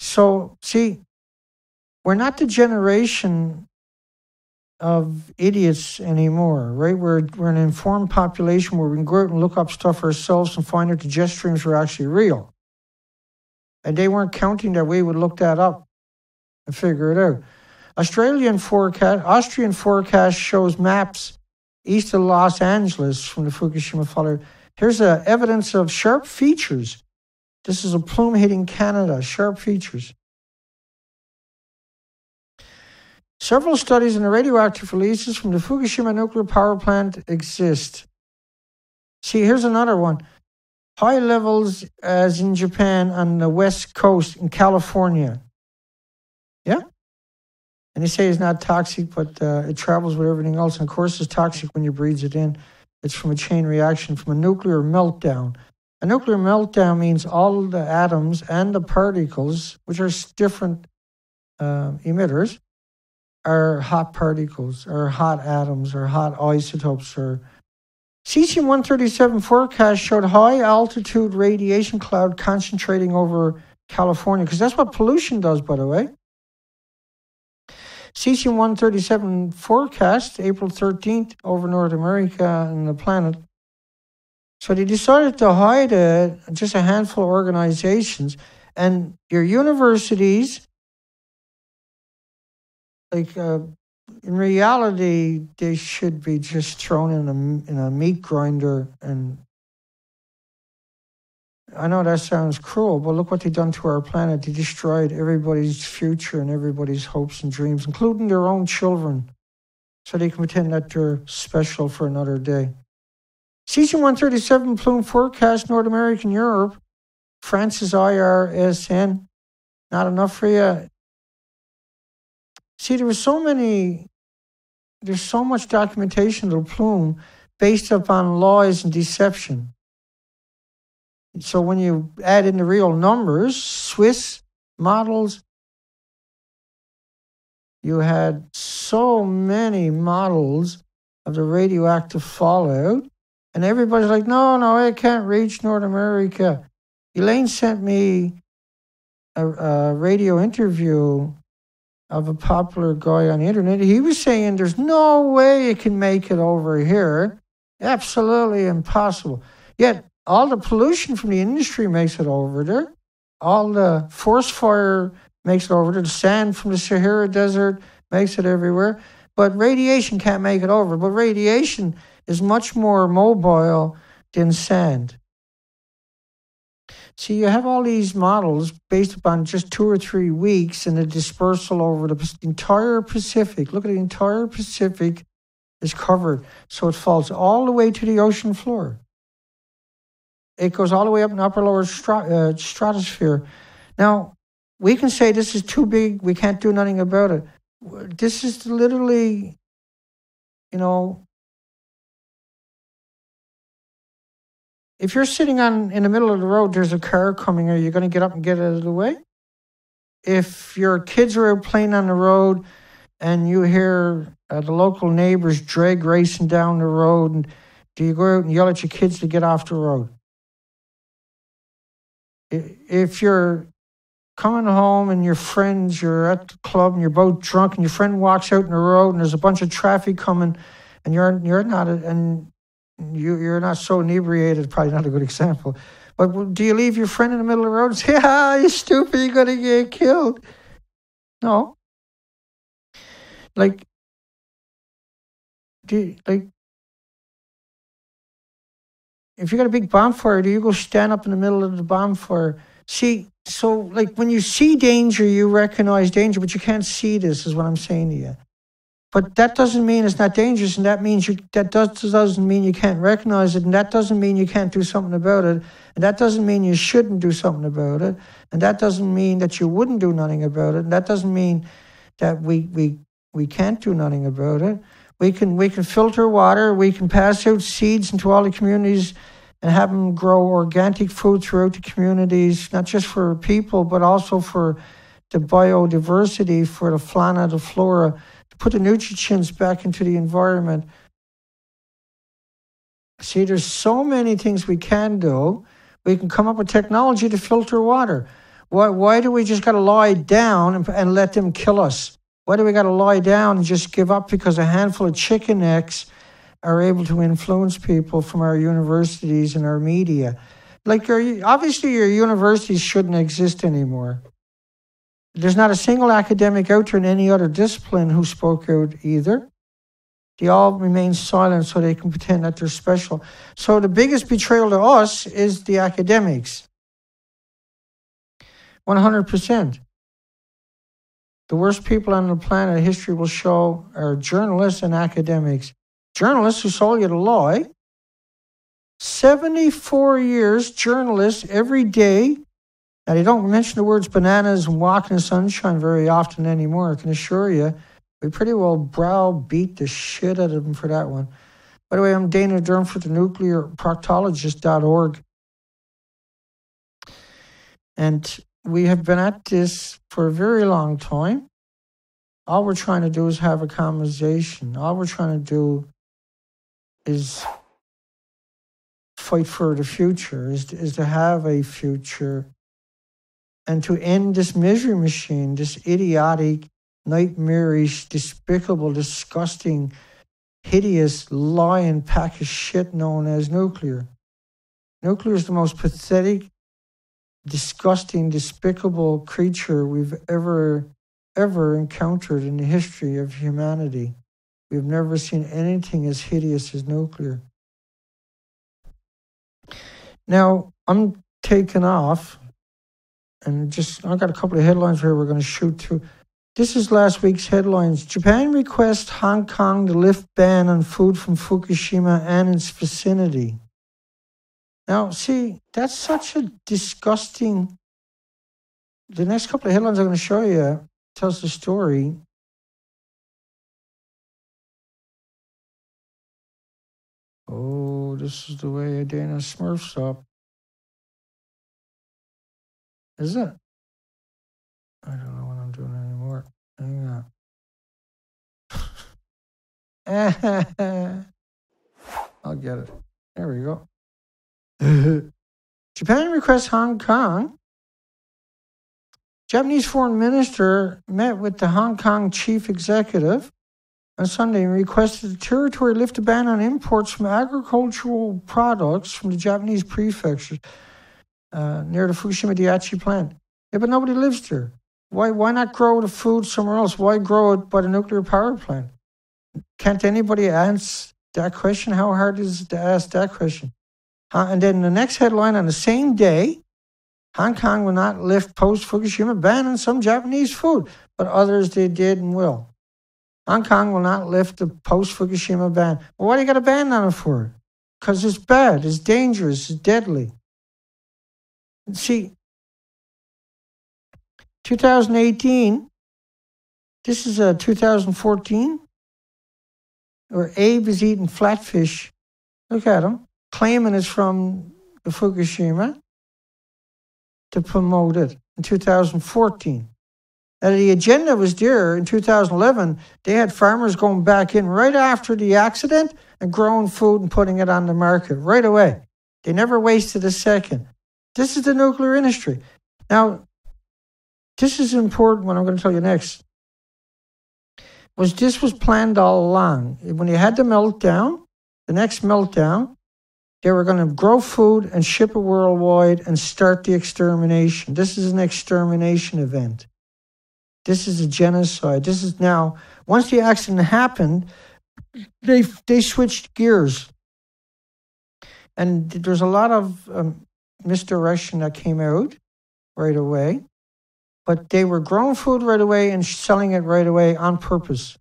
So, see, we're not the generation of idiots anymore, right? We're, we're an informed population where we can go out and look up stuff ourselves and find out the jet streams are actually real. And they weren't counting that we would look that up and figure it out. Australian forecast, Austrian forecast shows maps east of Los Angeles from the Fukushima fallout. Here's a evidence of sharp features. This is a plume hitting Canada, sharp features. Several studies on the radioactive releases from the Fukushima nuclear power plant exist. See, here's another one. High levels as in Japan on the west coast in California. Yeah? And they say it's not toxic, but uh, it travels with everything else. And of course, it's toxic when you breathe it in. It's from a chain reaction, from a nuclear meltdown. A nuclear meltdown means all the atoms and the particles, which are different uh, emitters, are hot particles, or hot atoms, or hot isotopes, or Cesium 137 forecast showed high altitude radiation cloud concentrating over California, because that's what pollution does, by the way. Cesium 137 forecast April 13th over North America and the planet. So they decided to hide just a handful of organizations, and your universities, like uh, in reality, they should be just thrown in a in a meat grinder. And I know that sounds cruel, but look what they've done to our planet. They destroyed everybody's future and everybody's hopes and dreams, including their own children, so they can pretend that they're special for another day. Cesium 137 plume forecast North American Europe. France's IRSN. Not enough for you. See, there was so many there's so much documentation of the plume based upon lies and deception. So when you add in the real numbers, Swiss models, you had so many models of the radioactive fallout, and everybody's like, no, no, I can't reach North America. Elaine sent me a, a radio interview of a popular guy on the internet. He was saying there's no way you can make it over here. Absolutely impossible. Yet all the pollution from the industry makes it over there. All the forest fire makes it over there. The sand from the Sahara Desert makes it everywhere. But radiation can't make it over. But radiation is much more mobile than sand. See, you have all these models based upon just two or three weeks and the dispersal over the entire Pacific. Look at the entire Pacific is covered. So it falls all the way to the ocean floor. It goes all the way up in upper lower strat- uh, stratosphere. Now, we can say this is too big, we can't do nothing about it. This is literally, you know, if you're sitting on in the middle of the road, there's a car coming. Are you going to get up and get out of the way? If your kids are playing on the road, and you hear uh, the local neighbors drag racing down the road, do you go out and yell at your kids to get off the road? If you're coming home and your friends, you're at the club and you're both drunk, and your friend walks out in the road, and there's a bunch of traffic coming, and you're you're not, and you, you're not so inebriated, probably not a good example. But do you leave your friend in the middle of the road and say, ah, you stupid, you're going to get killed? No. like, do you, like, if you got a big bonfire, do you go stand up in the middle of the bonfire? See, so like when you see danger, you recognize danger, but you can't see this, is what I'm saying to you. But that doesn't mean it's not dangerous, and that means you that does, doesn't mean you can't recognize it, and that doesn't mean you can't do something about it, and that doesn't mean you shouldn't do something about it, and that doesn't mean that you wouldn't do nothing about it, and that doesn't mean that we we we can't do nothing about it. We can we can filter water. We can pass out seeds into all the communities and have them grow organic food throughout the communities, not just for people, but also for the biodiversity, for the fauna, the flora, to put the nutrients back into the environment. See, there's so many things we can do. We can come up with technology to filter water. Why, why do we just got to lie down and, and let them kill us? Why do we got to lie down and just give up because a handful of chicken necks are able to influence people from our universities and our media? Like, obviously, your universities shouldn't exist anymore. There's not a single academic out there in any other discipline who spoke out either. They all remain silent so they can pretend that they're special. So the biggest betrayal to us is the academics. 100%. The worst people on the planet, history will show, are journalists and academics. Journalists who sold you to lie. 74 years, journalists every day. Now, they don't mention the words bananas and walking in the sunshine very often anymore, I can assure you. We pretty well browbeat the shit out of them for that one. By the way, I'm Dana Durnford, the nuclearproctologist.org. And we have been at this for a very long time. All we're trying to do is have a conversation. All we're trying to do is fight for the future, is, is to have a future and to end this misery machine, this idiotic, nightmarish, despicable, disgusting, hideous, lying pack of shit known as nuclear. Nuclear is the most pathetic, disgusting, despicable creature we've ever, ever encountered in the history of humanity. We've never seen anything as hideous as nuclear. Now, I'm taking off, and just I've got a couple of headlines here we're going to shoot through. This is last week's headlines. Japan requests Hong Kong to lift ban on food from Fukushima and its vicinity. Now, see, that's such a disgusting. The next couple of headlines I'm going to show you tells the story. Oh, this is the way Dana Smurfs up. Is it? I don't know what I'm doing anymore. Hang on. I'll get it. There we go. Japan requests Hong Kong. Japanese foreign minister met with the Hong Kong chief executive on Sunday and requested the territory lift a ban on imports from agricultural products from the Japanese prefecture uh, near the Fukushima Daiichi plant. Yeah, but nobody lives there. Why, why not grow the food somewhere else? Why grow it by the nuclear power plant? Can't anybody answer that question? How hard is it to ask that question? Uh, and then the next headline on the same day Hong Kong will not lift post Fukushima ban on some Japanese food, but others they did and will. Hong Kong will not lift the post Fukushima ban. Well, why do you got a ban on it for? Because it's bad, it's dangerous, it's deadly. See, 2018, this is a uh, 2014, where Abe is eating flatfish. Look at him claiming it's from the Fukushima to promote it in 2014. And the agenda was there in 2011. They had farmers going back in right after the accident and growing food and putting it on the market right away. They never wasted a second. This is the nuclear industry. Now, this is important what I'm going to tell you next. Was this was planned all along. When you had the meltdown, the next meltdown, they were going to grow food and ship it worldwide and start the extermination. This is an extermination event. This is a genocide. This is now, once the accident happened, they, they switched gears. And there's a lot of um, misdirection that came out right away. But they were growing food right away and selling it right away on purpose,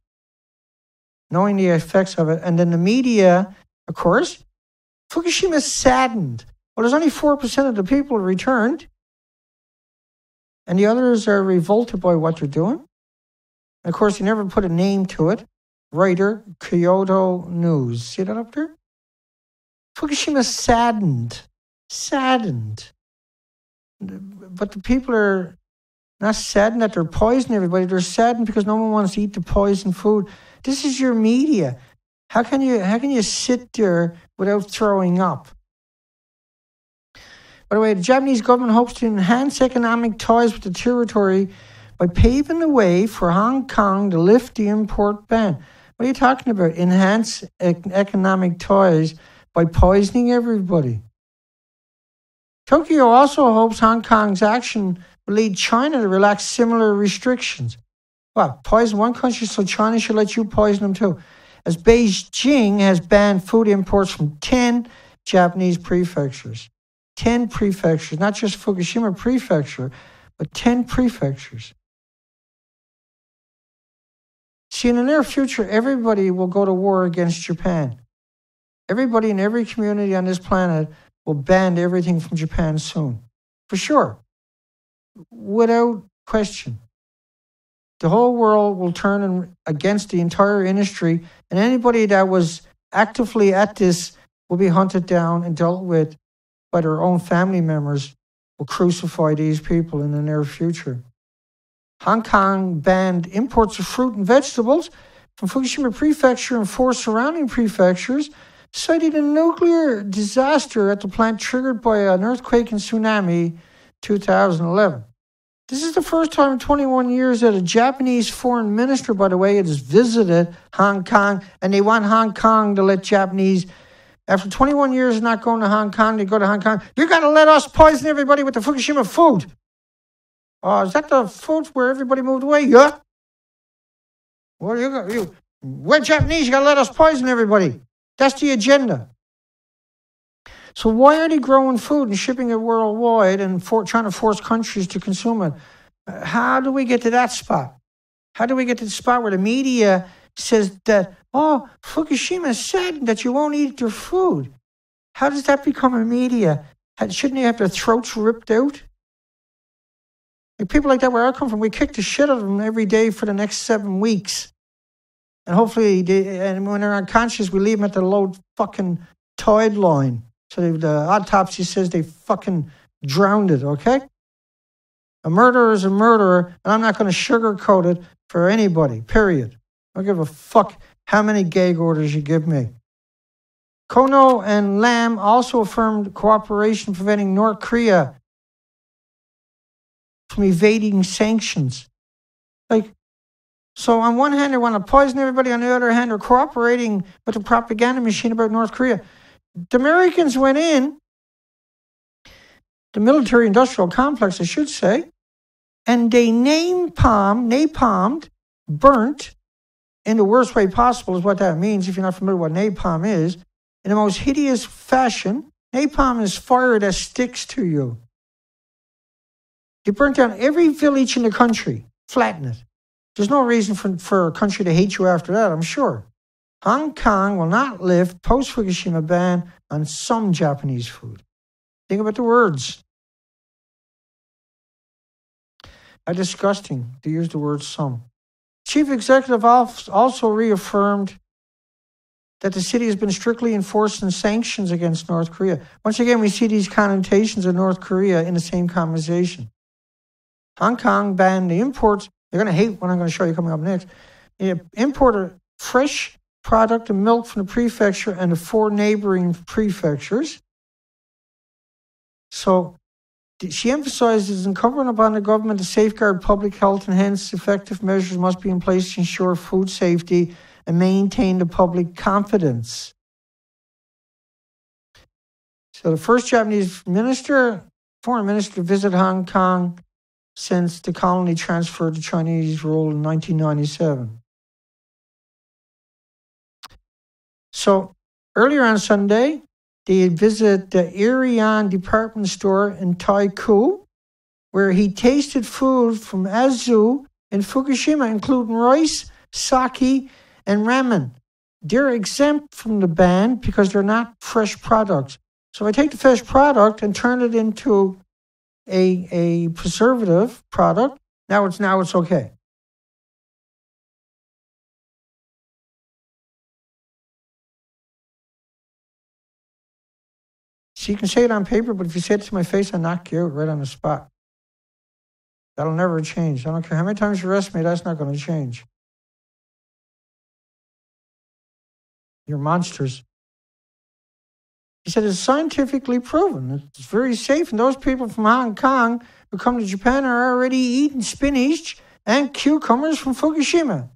knowing the effects of it. And then the media, of course, Fukushima saddened. Well, there's only 4% of the people returned, and the others are revolted by what they're doing. And of course, he never put a name to it. Writer, Kyodo News. See that up there? Fukushima saddened. Saddened. But the people are not saddened that they're poisoning everybody. They're saddened because no one wants to eat the poison food. This is your media. How can you how can you sit there without throwing up? By the way, the Japanese government hopes to enhance economic ties with the territory by paving the way for Hong Kong to lift the import ban. What are you talking about? Enhance economic ties by poisoning everybody. Tokyo also hopes Hong Kong's action will lead China to relax similar restrictions. What? Poison one country so China should let you poison them too. As Beijing has banned food imports from 10 Japanese prefectures. 10 prefectures, not just Fukushima prefecture, but 10 prefectures. See, in the near future, everybody will go to war against Japan. Everybody in every community on this planet will ban everything from Japan soon. For sure. Without question. The whole world will turn against the entire industry, and anybody that was actively at this will be hunted down and dealt with by their own family members will crucify these people in the near future. Hong Kong banned imports of fruit and vegetables from Fukushima Prefecture and four surrounding prefectures, citing a nuclear disaster at the plant triggered by an earthquake and tsunami 2011. This is the first time in 21 years that a Japanese foreign minister, by the way, has visited Hong Kong, and they want Hong Kong to let Japanese after 21 years not going to Hong Kong, they go to Hong Kong. You got to let us poison everybody with the Fukushima food. Oh, is that the food where everybody moved away? Yeah. Well, you, you, we're Japanese. You got to let us poison everybody. That's the agenda. So why are they growing food and shipping it worldwide and for, trying to force countries to consume it? How do we get to that spot? How do we get to the spot where the media says that, oh, Fukushima said that you won't eat your food. How does that become a media? Shouldn't you have their throats ripped out? Like people like that, where I come from, we kick the shit out of them every day for the next seven weeks. And hopefully, they, and when they're unconscious, we leave them at the low fucking tide line. So the autopsy says they fucking drowned it, okay? A murderer is a murderer, and I'm not going to sugarcoat it for anybody, period. I don't give a fuck how many gag orders you give me. Kono and Lam also affirmed cooperation preventing North Korea from evading sanctions. Like, so on one hand, they want to poison everybody, on the other hand, they're cooperating with the propaganda machine about North Korea. The Americans went in, the military industrial complex, I should say, and they napalm, napalmed, burnt in the worst way possible is what that means if you're not familiar with what napalm is. In the most hideous fashion, napalm is fire that sticks to you. They burnt down every village in the country, flatten it. There's no reason for, for a country to hate you after that, I'm sure. Hong Kong will not lift post Fukushima ban on some Japanese food. Think about the words. How disgusting to use the word some. Chief Executive also reaffirmed that the city has been strictly enforcing sanctions against North Korea. Once again, we see these connotations of North Korea in the same conversation. Hong Kong banned the imports. You're going to hate what I'm going to show you coming up next. It imported fresh product of milk from the prefecture and the four neighboring prefectures. So she emphasized it is incumbent upon the government to safeguard public health and hence effective measures must be in place to ensure food safety and maintain the public confidence. So the first Japanese minister, foreign minister visit Hong Kong since the colony transferred to Chinese rule in 1997. So earlier on Sunday, they visited the Irian department store in Taikoo, where he tasted food from Aizu and Fukushima, including rice, sake, and ramen. They're exempt from the ban because they're not fresh products. So if I take the fresh product and turn it into a, a preservative product, now it's now it's okay. So you can say it on paper, but if you say it to my face, I knock you out right on the spot. That'll never change. I don't care how many times you arrest me, that's not going to change. You're monsters. He said it's scientifically proven. It's very safe, and those people from Hong Kong who come to Japan are already eating spinach and cucumbers from Fukushima.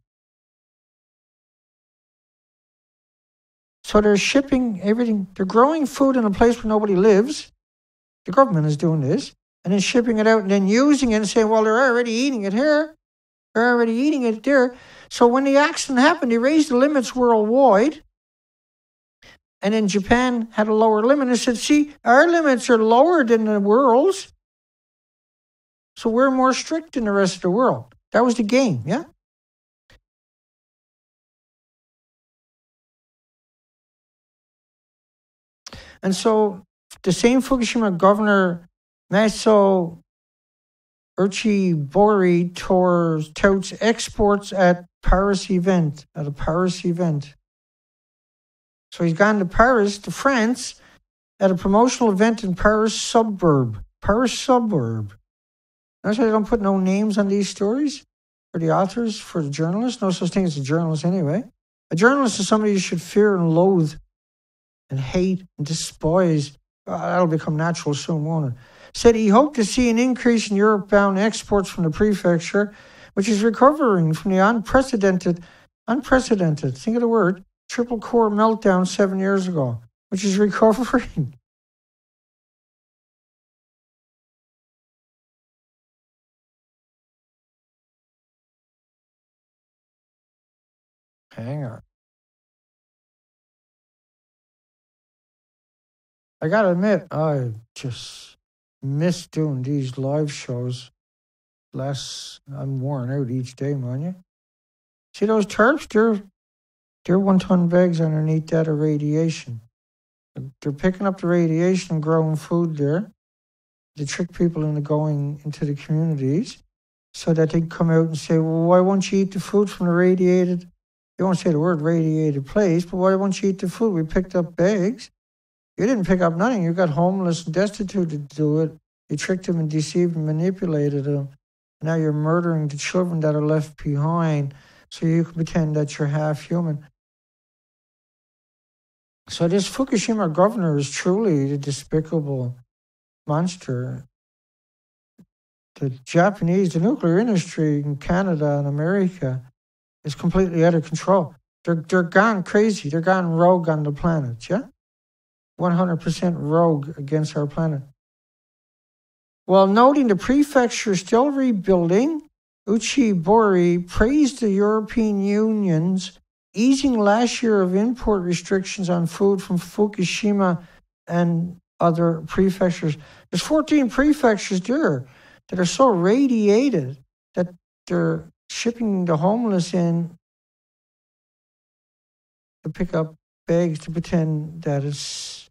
So they're shipping everything. They're growing food in a place where nobody lives. The government is doing this. And then shipping it out and then using it and saying, well, they're already eating it here. They're already eating it there. So when the accident happened, they raised the limits worldwide. And then Japan had a lower limit. And said, see, our limits are lower than the world's. So we're more strict than the rest of the world. That was the game, yeah? And so the same Fukushima governor, Masao Uchibori, tours, touts exports at Paris event, at a Paris event. So he's gone to Paris, to France, at a promotional event in Paris suburb. Paris suburb. Why they don't put no names on these stories for the authors, for the journalists. No such thing as a journalist anyway. A journalist is somebody you should fear and loathe and hate and despise. Uh, that'll become natural soon, won't it? Said he hoped to see an increase in Europe bound exports from the prefecture, which is recovering from the unprecedented, unprecedented, think of the word, triple core meltdown seven years ago, which is recovering. Hang on. I gotta admit, I just miss doing these live shows. Less, I'm worn out each day, man. You see those turps? They're they're one-ton bags underneath that irradiation. They're picking up the radiation and growing food there to trick people into going into the communities so that they come out and say, well, why won't you eat the food from the radiated, you won't say the word radiated place, but why won't you eat the food? We picked up bags you didn't pick up nothing. You got homeless and destitute to do it. You tricked them and deceived and manipulated them. Now you're murdering the children that are left behind so you can pretend that you're half human. So this Fukushima governor is truly a despicable monster. The Japanese, the nuclear industry in Canada and America is completely out of control. They're, they're gone crazy. They're gone rogue on the planet, yeah? 100% rogue against our planet. While noting the prefecture still rebuilding, Uchibori praised the European Union's easing last year of import restrictions on food from Fukushima and other prefectures. There's 14 prefectures there that are so radiated that they're shipping the homeless in to pick up bags to pretend that it's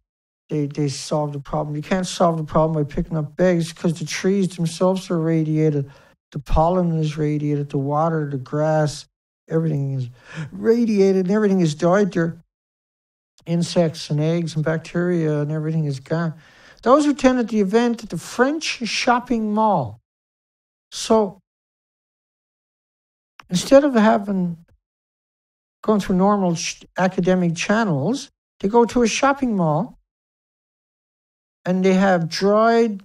they they solve the problem. You can't solve the problem by picking up bags because the trees themselves are radiated, the pollen is radiated, the water, the grass, everything is radiated, and everything is died there. Insects and eggs and bacteria and everything is gone. Those attended the event at the French shopping mall. So instead of having going through normal academic channels, they go to a shopping mall and they have dried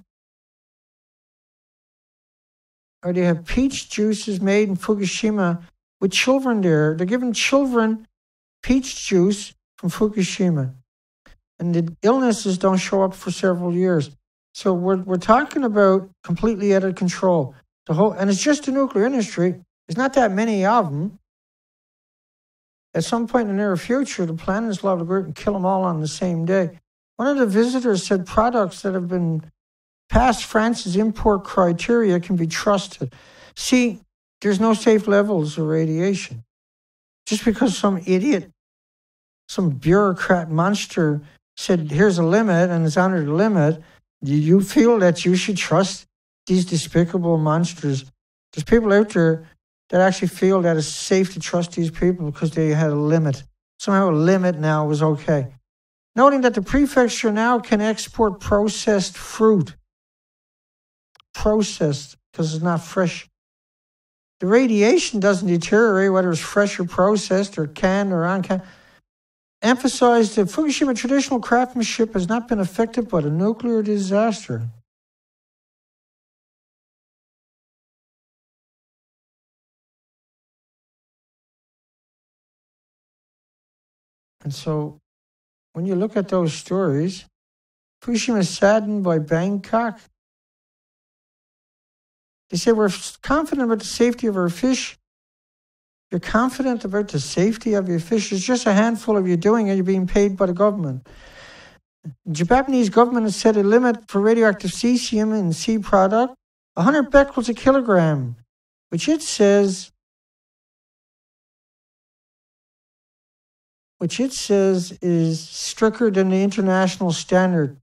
or they have peach juices made in Fukushima with children there. They're giving children peach juice from Fukushima. And the illnesses don't show up for several years. So we're, we're talking about completely out of control. The whole, and it's just the nuclear industry. There's not that many of them. At some point in the near future, the planet is liable to go and kill them all on the same day. One of the visitors said products that have been past France's import criteria can be trusted. See, there's no safe levels of radiation. Just because some idiot, some bureaucrat monster said, here's a limit and it's under the limit, do you feel that you should trust these despicable monsters? There's people out there that actually feel that it's safe to trust these people because they had a limit. Somehow a limit now was okay. Noting that the prefecture now can export processed fruit. Processed because it's not fresh. The radiation doesn't deteriorate whether it's fresh or processed or canned or uncanned. Emphasized that Fukushima traditional craftsmanship has not been affected by the nuclear disaster. And so when you look at those stories, Fukushima is saddened by Bangkok. They say we're confident about the safety of our fish. You're confident about the safety of your fish. It's just a handful of you doing it. You're being paid by the government. The Japanese government has set a limit for radioactive cesium in sea product, 100 becquerels a kilogram, which it says which it says is stricter than the international standard.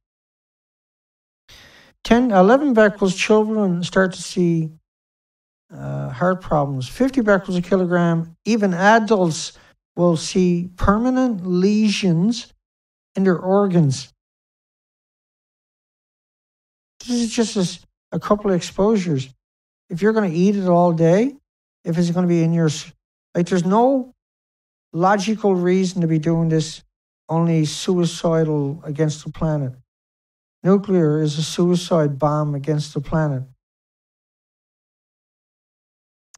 10, 11 becquerels, children start to see uh, heart problems. 50 becquerels a kilogram, even adults will see permanent lesions in their organs. This is just a, a couple of exposures. If you're going to eat it all day, if it's going to be in your, like, there's no logical reason to be doing this only suicidal against the planet. Nuclear is a suicide bomb against the planet.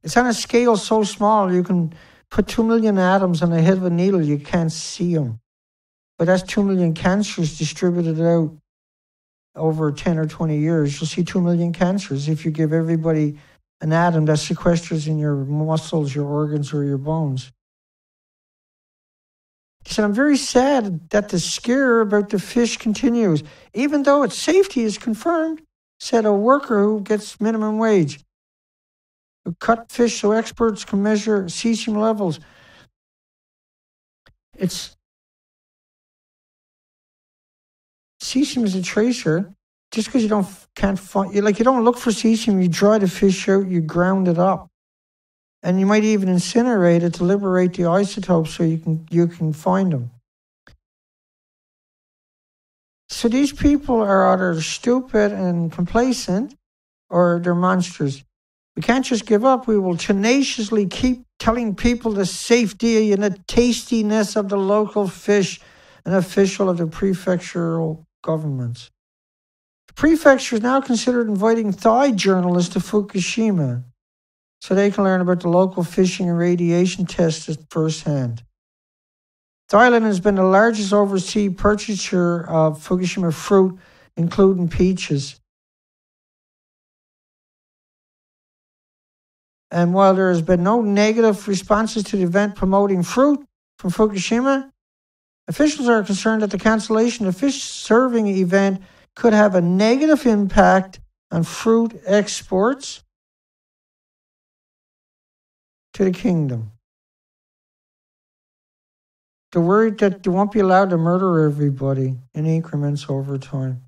It's on a scale so small you can put 2 million atoms on the head of a needle, you can't see them. But that's 2 million cancers distributed out over 10 or 20 years. You'll see 2 million cancers if you give everybody an atom that sequesters in your muscles, your organs, or your bones. He said, I'm very sad that the scare about the fish continues, even though its safety is confirmed, said a worker who gets minimum wage. Who cut fish so experts can measure cesium levels. It's cesium is a tracer. Just because you don't can't find, like you don't look for cesium, you dry the fish out, you ground it up and you might even incinerate it to liberate the isotopes so you can you can find them. So these people are either stupid and complacent or they're monsters. We can't just give up. We will tenaciously keep telling people the safety and the tastiness of the local fish and official of the prefectural governments. The prefecture is now considered inviting Thai journalists to Fukushima so they can learn about the local fishing and radiation tests firsthand. Thailand has been the largest overseas purchaser of Fukushima fruit, including peaches. And while there has been no negative responses to the event promoting fruit from Fukushima, officials are concerned that the cancellation of the fish serving event could have a negative impact on fruit exports to the kingdom. They're worried that they won't be allowed to murder everybody in increments over time.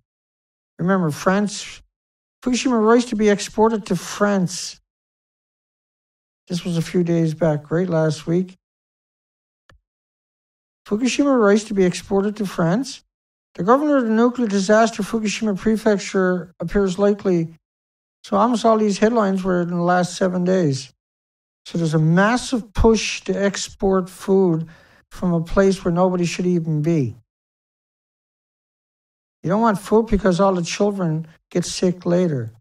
Remember, France, Fukushima rice to be exported to France. This was a few days back, right last week. Fukushima rice to be exported to France. The governor of the nuclear disaster, Fukushima Prefecture, appears likely. So almost all these headlines were in the last seven days. So there's a massive push to export food from a place where nobody should even be. You don't want food because all the children get sick later.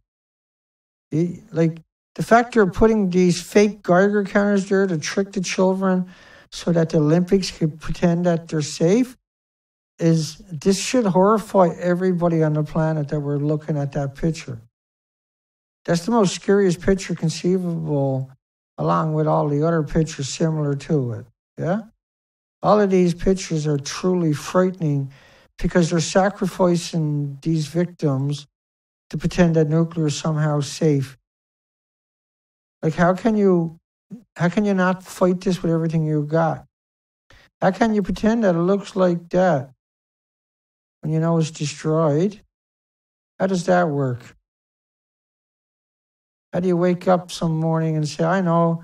You, like the fact you're putting these fake Geiger counters there to trick the children so that the Olympics could pretend that they're safe is this should horrify everybody on the planet that we're looking at that picture. That's the most scariest picture conceivable, along with all the other pictures similar to it. Yeah? All of these pictures are truly frightening because they're sacrificing these victims to pretend that nuclear is somehow safe. Like how can you how can you not fight this with everything you've got? How can you pretend that it looks like that when you know it's destroyed? How does that work? How do you wake up some morning and say, I know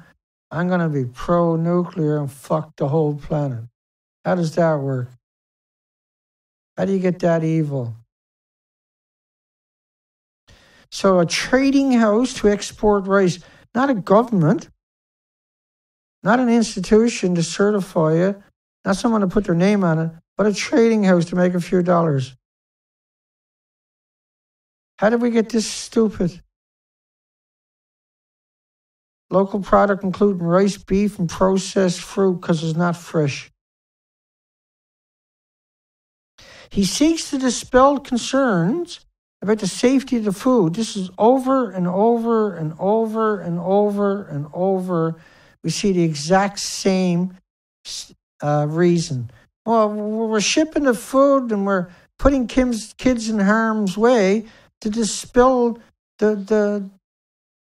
I'm going to be pro nuclear and fuck the whole planet? How does that work? How do you get that evil? So, a trading house to export rice, not a government, not an institution to certify it, not someone to put their name on it, but a trading house to make a few dollars. How did we get this stupid? Local product including rice, beef, and processed fruit because it's not fresh. He seeks to dispel concerns about the safety of the food. This is over and over and over and over and over. We see the exact same uh, reason. Well, we're shipping the food and we're putting kids, kids in harm's way to dispel the, the,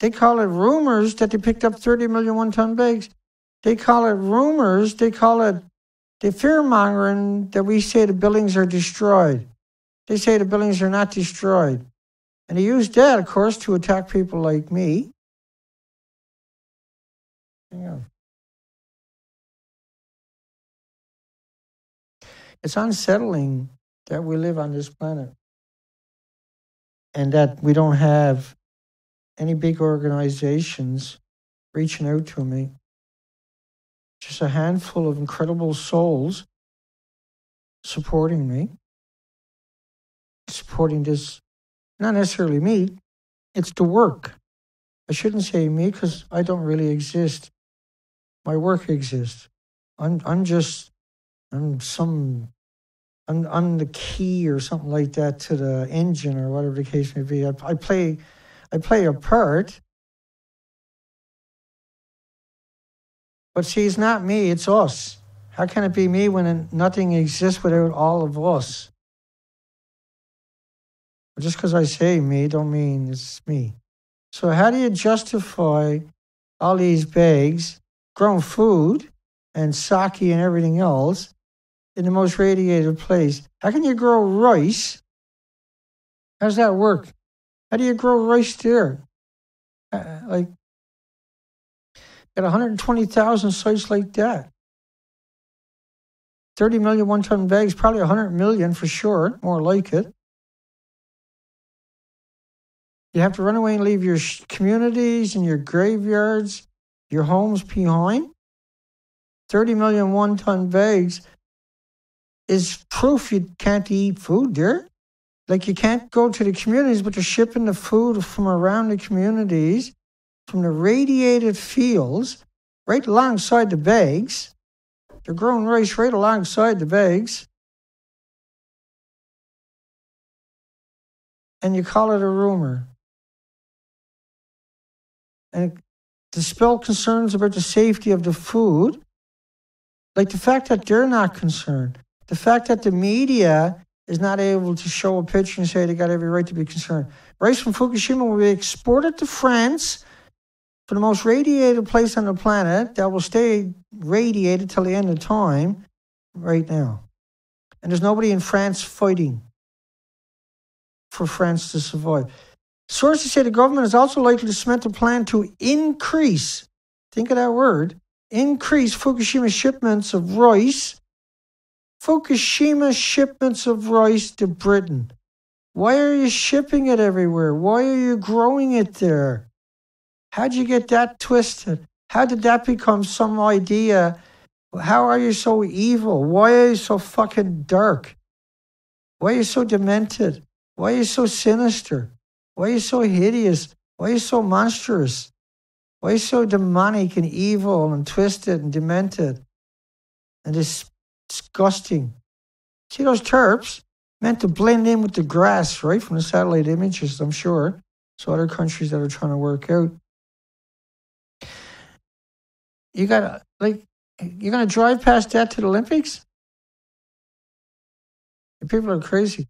they call it rumors that they picked up 30 million one ton bags. They call it rumors. They call it the fear mongering that we say the buildings are destroyed. They say the buildings are not destroyed. And they use that, of course, to attack people like me. It's unsettling that we live on this planet and that we don't have any big organizations reaching out to me. Just a handful of incredible souls supporting me, supporting this, not necessarily me, it's the work. I shouldn't say me because I don't really exist. My work exists. I'm, I'm just, I'm some, I'm, I'm the key or something like that to the engine or whatever the case may be. I, I play I play a part. But see, it's not me, it's us. How can it be me when nothing exists without all of us? Just because I say me, don't mean it's me. So how do you justify all these bags, grown food, and sake and everything else in the most radiated place? How can you grow rice? How does that work? How do you grow rice there? Uh, like, at 120,000 sites like that. 30 million one ton bags, probably 100 million for sure, more like it. You have to run away and leave your communities and your graveyards, your homes behind. 30 million one ton bags is proof you can't eat food there. Like you can't go to the communities, but they're shipping the food from around the communities, from the radiated fields, right alongside the bags. They're growing rice right alongside the bags. And you call it a rumor. And dispel concerns about the safety of the food, like the fact that they're not concerned, the fact that the media is not able to show a picture and say they got every right to be concerned. Rice from Fukushima will be exported to France for the most radiated place on the planet that will stay radiated till the end of time right now. And there's nobody in France fighting for France to survive. Sources say the government is also likely to cement a plan to increase, think of that word, increase Fukushima shipments of rice Fukushima shipments of rice to Britain. Why are you shipping it everywhere? Why are you growing it there? How'd you get that twisted? How did that become some idea? How are you so evil? Why are you so fucking dark? Why are you so demented? Why are you so sinister? Why are you so hideous? Why are you so monstrous? Why are you so demonic and evil and twisted and demented? And this disgusting. See those terps meant to blend in with the grass, right, from the satellite images, I'm sure. So other countries that are trying to work out. You gotta like you're gonna drive past that to the Olympics? People are crazy.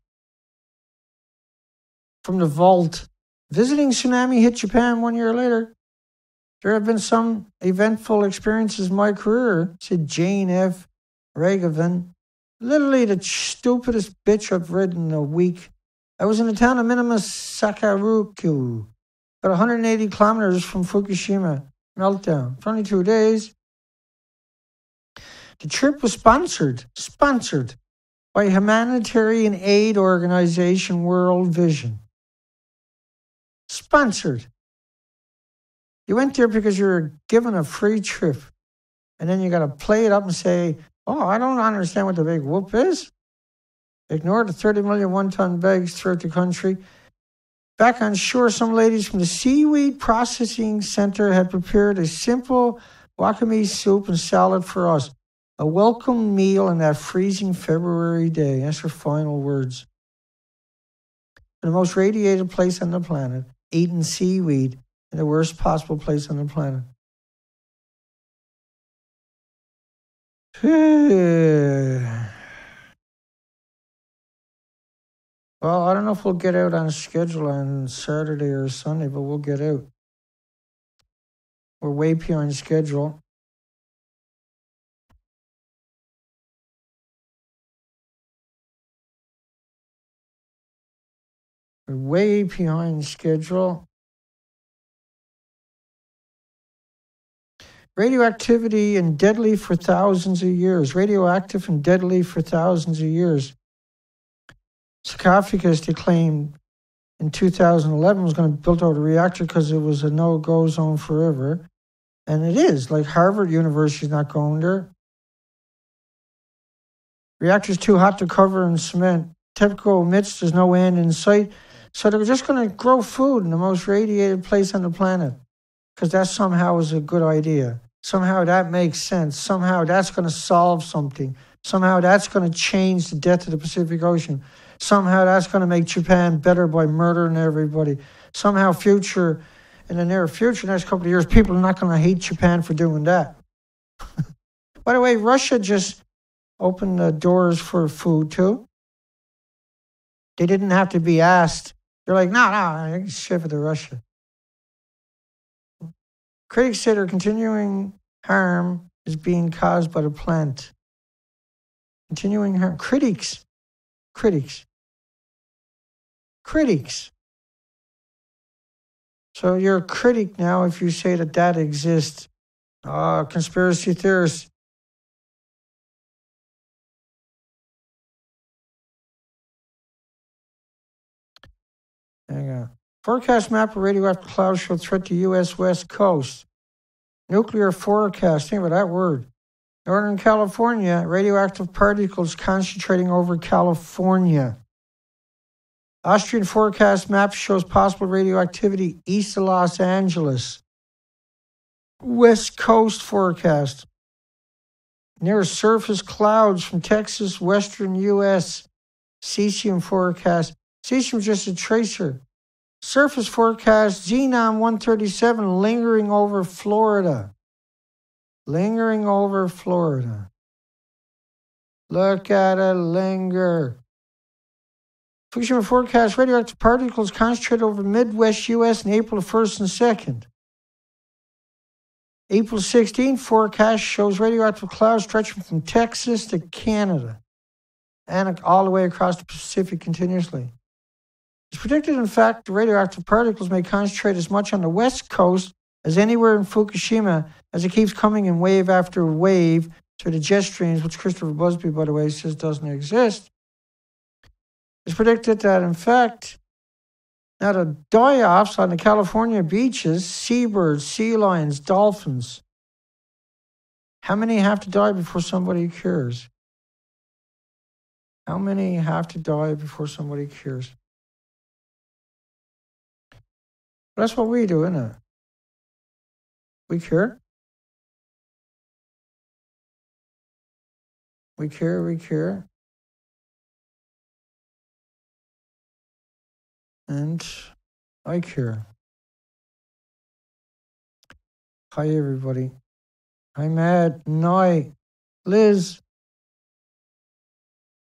From the vault. Visiting tsunami hit Japan one year later. There have been some eventful experiences in my career, said Jane F. Ragavan. Literally the stupidest bitch I've read in a week. I was in the town of Minamisanriku, about 180 kilometers from Fukushima meltdown. 22 days. The trip was sponsored, sponsored by humanitarian aid organization World Vision. Sponsored. You went there because you were given a free trip. And then you got to play it up and say, oh, I don't understand what the big whoop is. Ignore the 30 million one ton bags throughout the country. Back on shore, some ladies from the Seaweed Processing Center had prepared a simple wakame soup and salad for us. A welcome meal on that freezing February day. That's her final words. The most radiated place on the planet, eating seaweed in the worst possible place on the planet. well, I don't know if we'll get out on schedule on Saturday or Sunday, but we'll get out. We're way behind schedule. We're way behind schedule. Radioactivity and deadly for thousands of years. Radioactive and deadly for thousands of years. Sarcophagus, they claimed in 2011 was going to build out a reactor because it was a no-go zone forever. And it is. Like Harvard University is not going there. Reactor's too hot to cover in cement. TEPCO emits, there's no end in sight. So they're just going to grow food in the most radiated place on the planet because that somehow is a good idea. Somehow that makes sense. Somehow that's going to solve something. Somehow that's going to change the depth of the Pacific Ocean. Somehow that's going to make Japan better by murdering everybody. Somehow, future, in the near future, next couple of years, people are not going to hate Japan for doing that. By the way, Russia just opened the doors for food too. They didn't have to be asked they're like, no, no, ship it to Russia. Critics say their continuing harm is being caused by the plant. Continuing harm. Critics. Critics. Critics. So you're a critic now if you say that that exists. Ah, conspiracy theorists. Hang on. Forecast map of radioactive clouds show threat to U.S. West Coast. Nuclear forecast. Think that word. Northern California, radioactive particles concentrating over California. Austrian forecast map shows possible radioactivity east of Los Angeles. West Coast forecast. Near surface clouds from Texas, western U.S. Cesium forecast. Cesium is just a tracer. Surface forecast Xenon 137 lingering over Florida. Lingering over Florida. Look at it linger. Fukushima forecast radioactive particles concentrated over Midwest U.S. in April 1st and 2nd. April 16 forecast shows radioactive clouds stretching from Texas to Canada and all the way across the Pacific continuously. It's predicted, in fact, the radioactive particles may concentrate as much on the west coast as anywhere in Fukushima as it keeps coming in wave after wave through the jet streams, which Christopher Busby, by the way, says doesn't exist. It's predicted that, in fact, now the die-offs on the California beaches, seabirds, sea lions, dolphins, how many have to die before somebody cures? How many have to die before somebody cures? That's what we do, isn't it? We cure. We cure, we cure. And I care. Hi, everybody. Hi, Matt, Noi, Liz.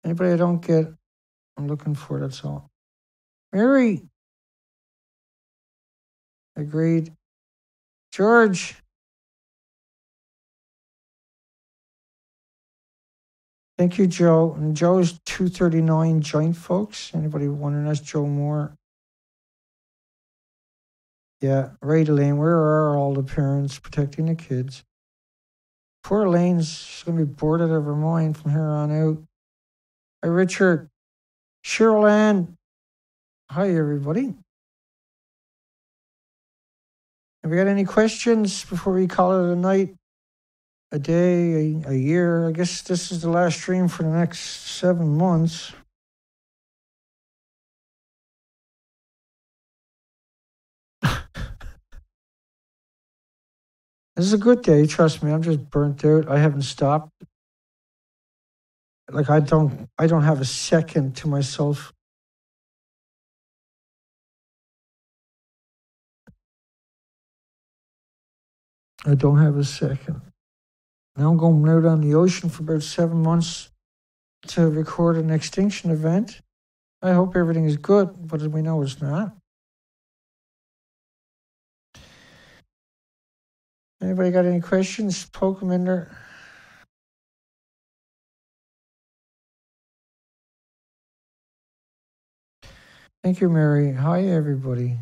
Anybody I don't get, I'm looking for, that's all. Mary. Agreed. George. Thank you, Joe. And Joe's 239 joint, folks. Anybody wondering, that's Joe Moore. Yeah, right, Elaine. Where are all the parents protecting the kids? Poor Elaine's going to be bored out of her mind from here on out. Hi, Richard. Cheryl Ann. Hi, everybody. Have we got any questions before we call it a night? A day, a, a year? I guess this is the last stream for the next seven months. This is a good day, trust me. I'm just burnt out. I haven't stopped. Like I don't I don't have a second to myself. I don't have a second. Now I'm going out on the ocean for about seven months to record an extinction event. I hope everything is good, but we know it's not. Anybody got any questions? Poke them in there. Thank you, Mary. Hi, everybody.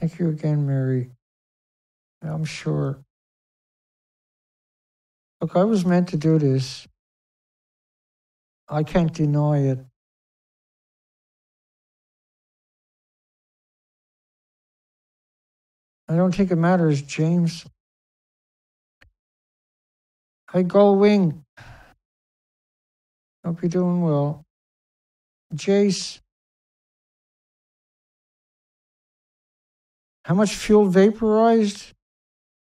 Thank you again, Mary. I'm sure. Look, I was meant to do this. I can't deny it. I don't think it matters, James. Hi, Wing. Hope you're doing well. Jace. How much fuel vaporized?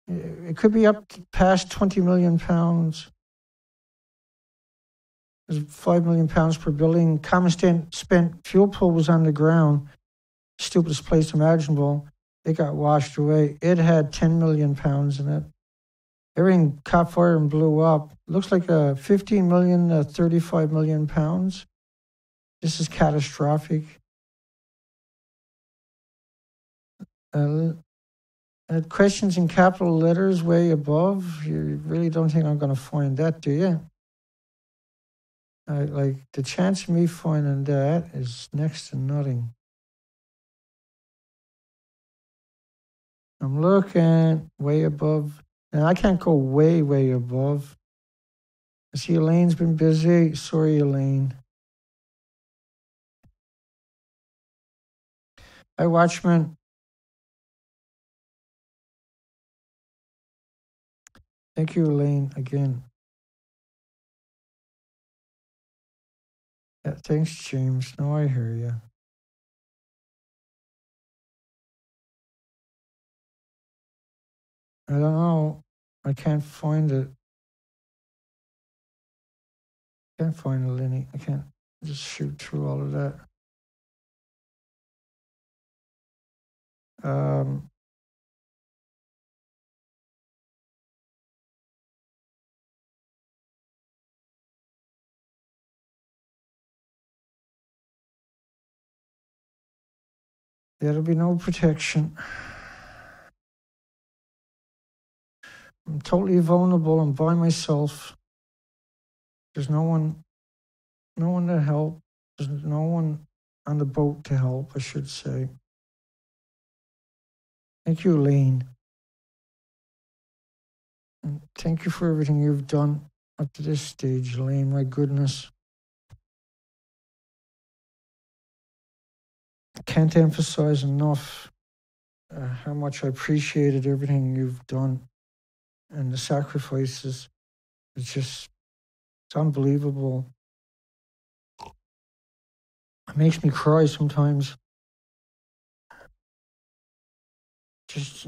It could be up past 20 million pounds. There's 5 million pounds per building. Common spent fuel pool was on the ground. Stupidest place imaginable. It got washed away. It had 10 million pounds in it. Everything caught fire and blew up. Looks like a 15 million, uh, 35 million pounds. This is catastrophic. Uh, uh, questions in capital letters way above. You really don't think I'm going to find that, do you? I, like the chance of me finding that is next to nothing. I'm looking way above, and I can't go way, way above. I see Elaine's been busy. Sorry, Elaine. Hi, Watchman. Thank you, Elaine, again. Yeah, thanks, James. Now I hear you. I don't know. I can't find it. Can't find the Lenny. I can't just shoot through all of that. Um, there'll be no protection. I'm totally vulnerable. I'm by myself. There's no one, no one to help. There's no one on the boat to help, I should say. Thank you, Elaine. And thank you for everything you've done up to this stage, Elaine. My goodness. Can't emphasize enough uh, how much I appreciated everything you've done and the sacrifices. It's just, it's unbelievable. It makes me cry sometimes. Just,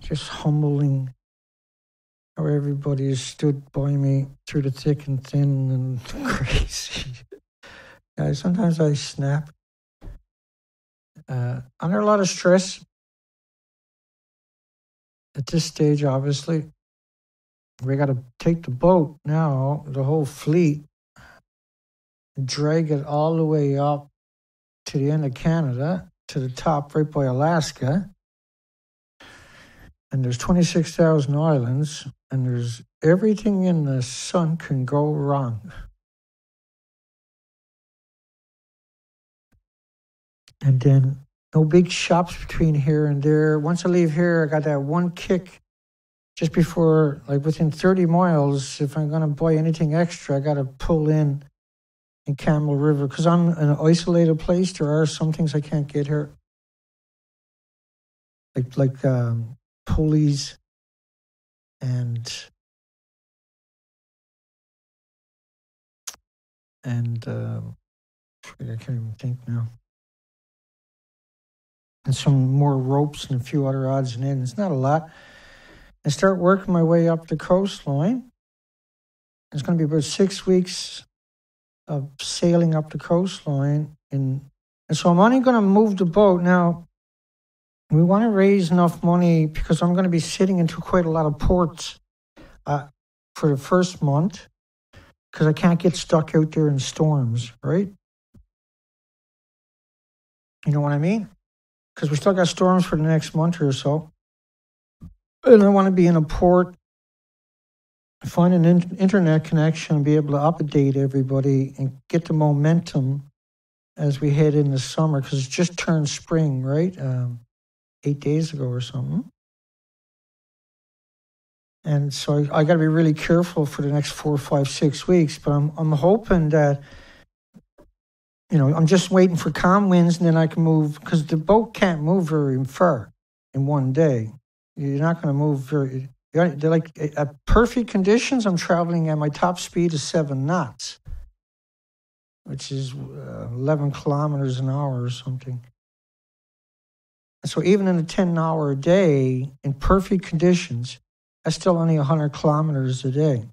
just humbling how everybody has stood by me through the thick and thin and crazy. yeah, sometimes I snap. Uh, under a lot of stress at this stage, obviously. We got to take the boat now, the whole fleet, drag it all the way up to the end of Canada, to the top right by Alaska. And there's 26,000 islands, and there's everything in the sun can go wrong. And then no big shops between here and there. Once I leave here, I got that one kick just before, like within 30 miles. If I'm going to buy anything extra, I got to pull in in Campbell River because I'm in an isolated place. There are some things I can't get here, like like um, pulleys and and uh, I can't even think now and some more ropes and a few other odds and ends. Not a lot. I start working my way up the coastline. It's going to be about six weeks of sailing up the coastline. And, and so I'm only going to move the boat. Now, we want to raise enough money because I'm going to be sitting into quite a lot of ports uh, for the first month because I can't get stuck out there in storms, right? You know what I mean? Because we still got storms for the next month or so. And I want to be in a port, find an in- internet connection, be able to update everybody and get the momentum as we head into summer because it's just turned spring, right? Um, eight days ago or something. And so I, I got to be really careful for the next four, five, six weeks. But I'm I'm hoping that you know, I'm just waiting for calm winds and then I can move because the boat can't move very far in one day. You're not going to move very. They're like at perfect conditions. I'm traveling at my top speed is seven knots, which is uh, 11 kilometers an hour or something. so even in a 10 hour day in perfect conditions, that's still only 100 kilometers a day.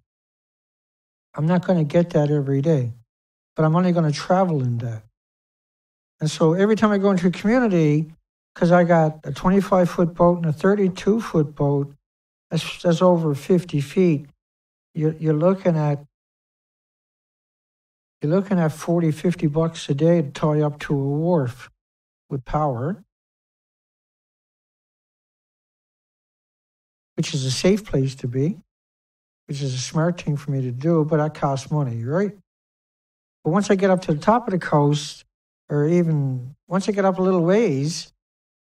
I'm not going to get that every day but I'm only going to travel in that. And so every time I go into a community, because I got a 25 foot boat and a 32 foot boat, that's, that's over 50 feet. You're, you're looking at you're looking at 40, 50 bucks a day to tie up to a wharf with power, which is a safe place to be, which is a smart thing for me to do, but that costs money, right? But once I get up to the top of the coast, or even once I get up a little ways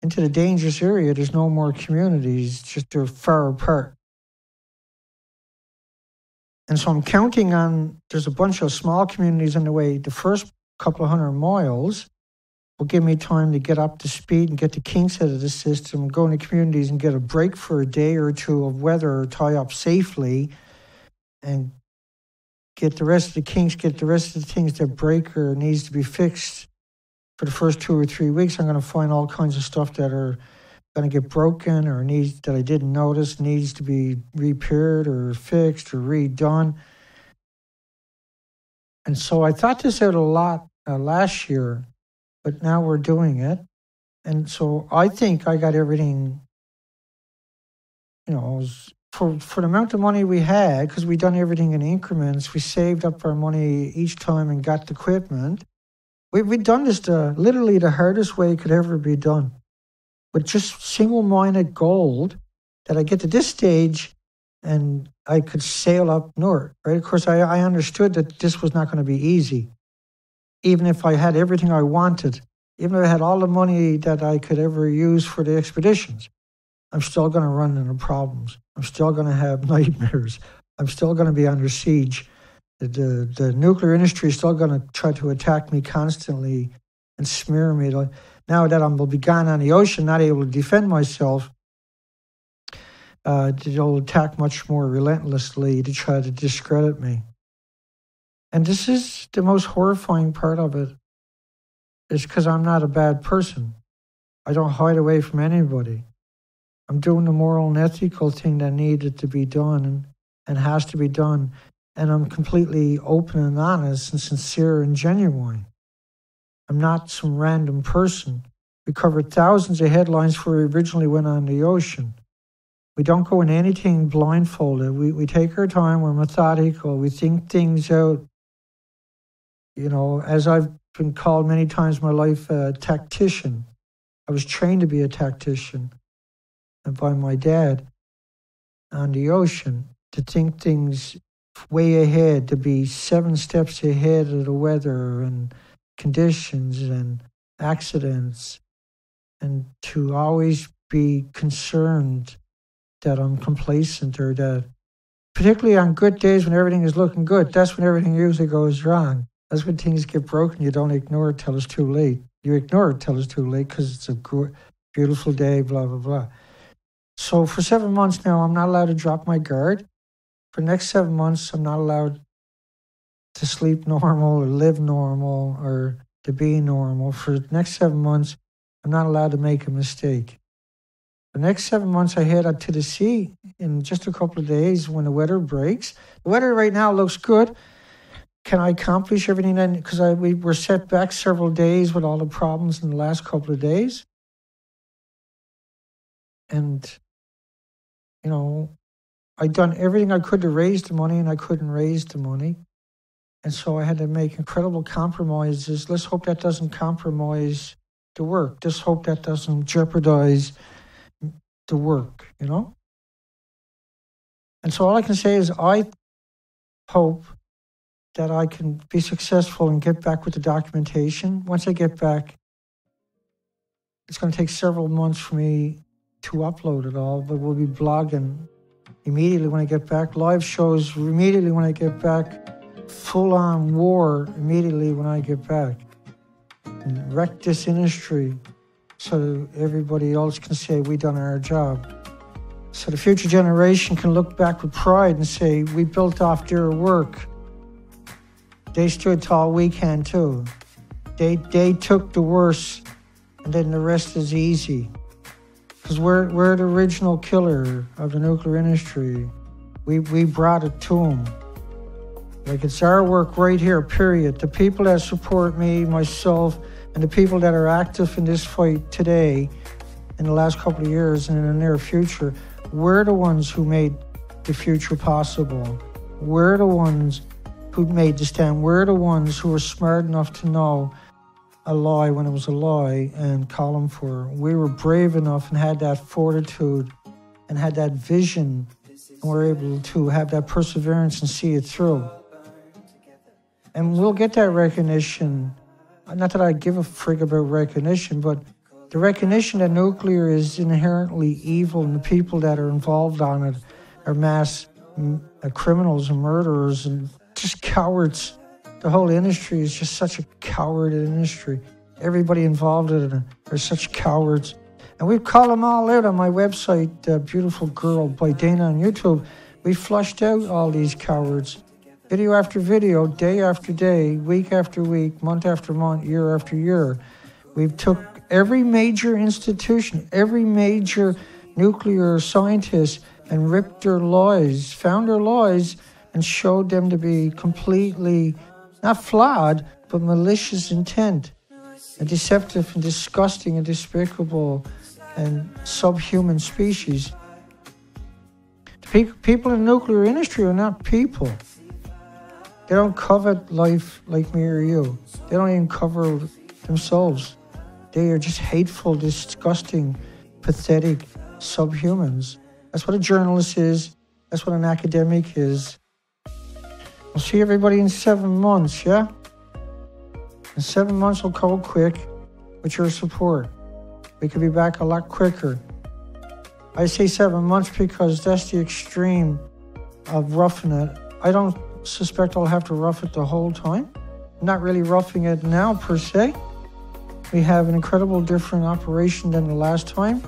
into the dangerous area, there's no more communities, just they're far apart. And so I'm counting on there's a bunch of small communities on the way. The first couple of hundred miles will give me time to get up to speed and get the kinks out of the system, go into communities and get a break for a day or two of weather, tie up safely, and get the rest of the kinks, get the rest of the things that break or needs to be fixed for the first two or three weeks. I'm going to find all kinds of stuff that are going to get broken or needs that I didn't notice needs to be repaired or fixed or redone. And so I thought this out a lot uh, last year, but now we're doing it. And so I think I got everything, you know, for for the amount of money we had, because we done everything in increments, we saved up our money each time and got the equipment. We we done this the literally the hardest way it could ever be done, with just single-minded gold. That I get to this stage, and I could sail up north. Right? Of course, I I understood that this was not going to be easy, even if I had everything I wanted, even if I had all the money that I could ever use for the expeditions. I'm still going to run into problems. I'm still going to have nightmares. I'm still going to be under siege. The, the, the nuclear industry is still going to try to attack me constantly and smear me. Now that I'm will be gone on the ocean, not able to defend myself, uh, they'll attack much more relentlessly to try to discredit me. And this is the most horrifying part of it. it, is because I'm not a bad person. I don't hide away from anybody. I'm doing the moral and ethical thing that needed to be done and, and has to be done. And I'm completely open and honest and sincere and genuine. I'm not some random person We covered thousands of headlines before we originally went on the ocean. We don't go in anything blindfolded. We, we take our time, we're methodical, we think things out. You know, as I've been called many times in my life a tactician, I was trained to be a tactician by my dad on the ocean to think things way ahead, to be seven steps ahead of the weather and conditions and accidents, and to always be concerned that I'm complacent or that, particularly on good days when everything is looking good, that's when everything usually goes wrong. That's when things get broken. You don't ignore it till it's too late. You ignore it till it's too late because it's a beautiful day, blah, blah, blah. So for seven months now, I'm not allowed to drop my guard. For next seven months, I'm not allowed to sleep normal or live normal or to be normal. For the next seven months, I'm not allowed to make a mistake. The next seven months, I head out to the sea in just a couple of days when the weather breaks. The weather right now looks good. Can I accomplish everything? Because we were set back several days with all the problems in the last couple of days. And, you know, I'd done everything I could to raise the money and I couldn't raise the money. And so I had to make incredible compromises. Let's hope that doesn't compromise the work. Just hope that doesn't jeopardize the work, you know? And so all I can say is I hope that I can be successful and get back with the documentation. Once I get back, it's going to take several months for me to upload it all, but we'll be blogging immediately when I get back. Live shows immediately when I get back. Full on war immediately when I get back. And wreck this industry so everybody else can say we done our job. So the future generation can look back with pride and say we built off their work. They stood tall, we can too. They, they took the worst, and then the rest is easy. Because we're, we're the original killer of the nuclear industry. We, we brought it to them. Like it's our work right here, period. The people that support me, myself, and the people that are active in this fight today, in the last couple of years, and in the near future, we're the ones who made the future possible. We're the ones who made the stand. We're the ones who are smart enough to know a lie when it was a lie and them for. We were brave enough and had that fortitude and had that vision and were able to have that perseverance and see it through. And we'll get that recognition. Not that I give a frig about recognition, but the recognition that nuclear is inherently evil and the people that are involved on it are mass uh, criminals and murderers and just cowards. The whole industry is just such a coward industry. Everybody involved in it are such cowards. And we call them all out on my website, uh, Beautiful Girl by Dana on YouTube. We flushed out all these cowards. Video after video, day after day, week after week, month after month, year after year. We've took every major institution, every major nuclear scientist and ripped their lies, found their lies, and showed them to be completely not flawed, but malicious intent, a deceptive and disgusting and despicable and subhuman species. People in the nuclear industry are not people. They don't covet life like me or you. They don't even cover themselves. They are just hateful, disgusting, pathetic subhumans. That's what a journalist is. That's what an academic is. I'll see everybody in seven months, yeah? In seven months will go quick with your support. We could be back a lot quicker. I say seven months because that's the extreme of roughing it. I don't suspect I'll have to rough it the whole time. I'm not really roughing it now per se. We have an incredible different operation than the last time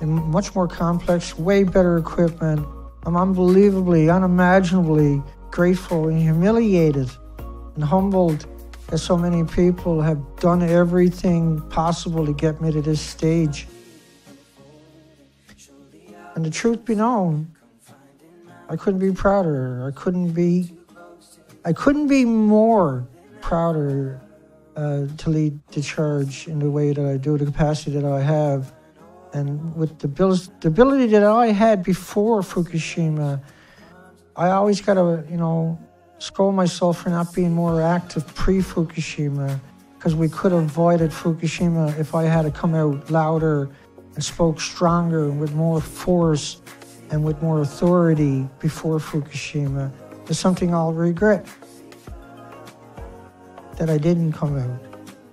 and much more complex, way better equipment. I'm unbelievably, unimaginably grateful and humiliated and humbled that so many people have done everything possible to get me to this stage. And the truth be known, I couldn't be prouder. I couldn't be I couldn't be more prouder uh, to lead the charge in the way that I do, the capacity that I have. And with the, the ability that I had before Fukushima, I always got to, you know, scold myself for not being more active pre Fukushima because we could have avoided Fukushima if I had come out louder and spoke stronger and with more force and with more authority before Fukushima. It's something I'll regret that I didn't come out.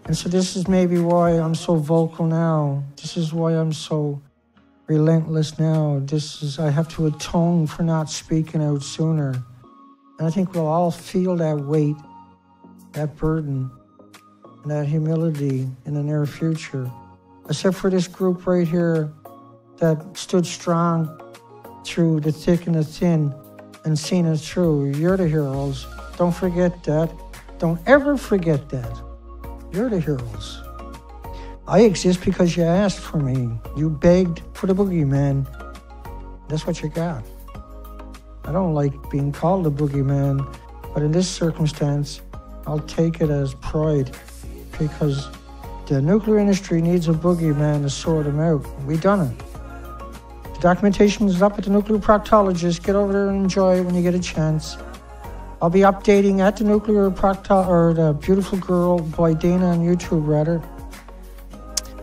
And so this is maybe why I'm so vocal now. This is why I'm so relentless now. This is I have to atone for not speaking out sooner. And I think we'll all feel that weight, that burden, and that humility in the near future. Except for this group right here that stood strong through the thick and the thin and seen it through. You're the heroes. Don't forget that. Don't ever forget that. You're the heroes. I exist because you asked for me. You begged for the boogeyman. That's what you got. I don't like being called a boogeyman, but in this circumstance, I'll take it as pride because the nuclear industry needs a boogeyman to sort them out. We done it. The documentation is up at the nuclear proctologist. Get over there and enjoy it when you get a chance. I'll be updating at the nuclear proctologist or the beautiful girl boy Dana on YouTube rather.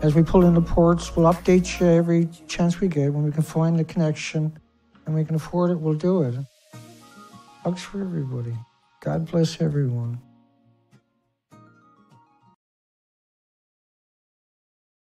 As we pull in the ports, we'll update you every chance we get when we can find the connection and we can afford it. We'll do it. Hugs for everybody. God bless everyone.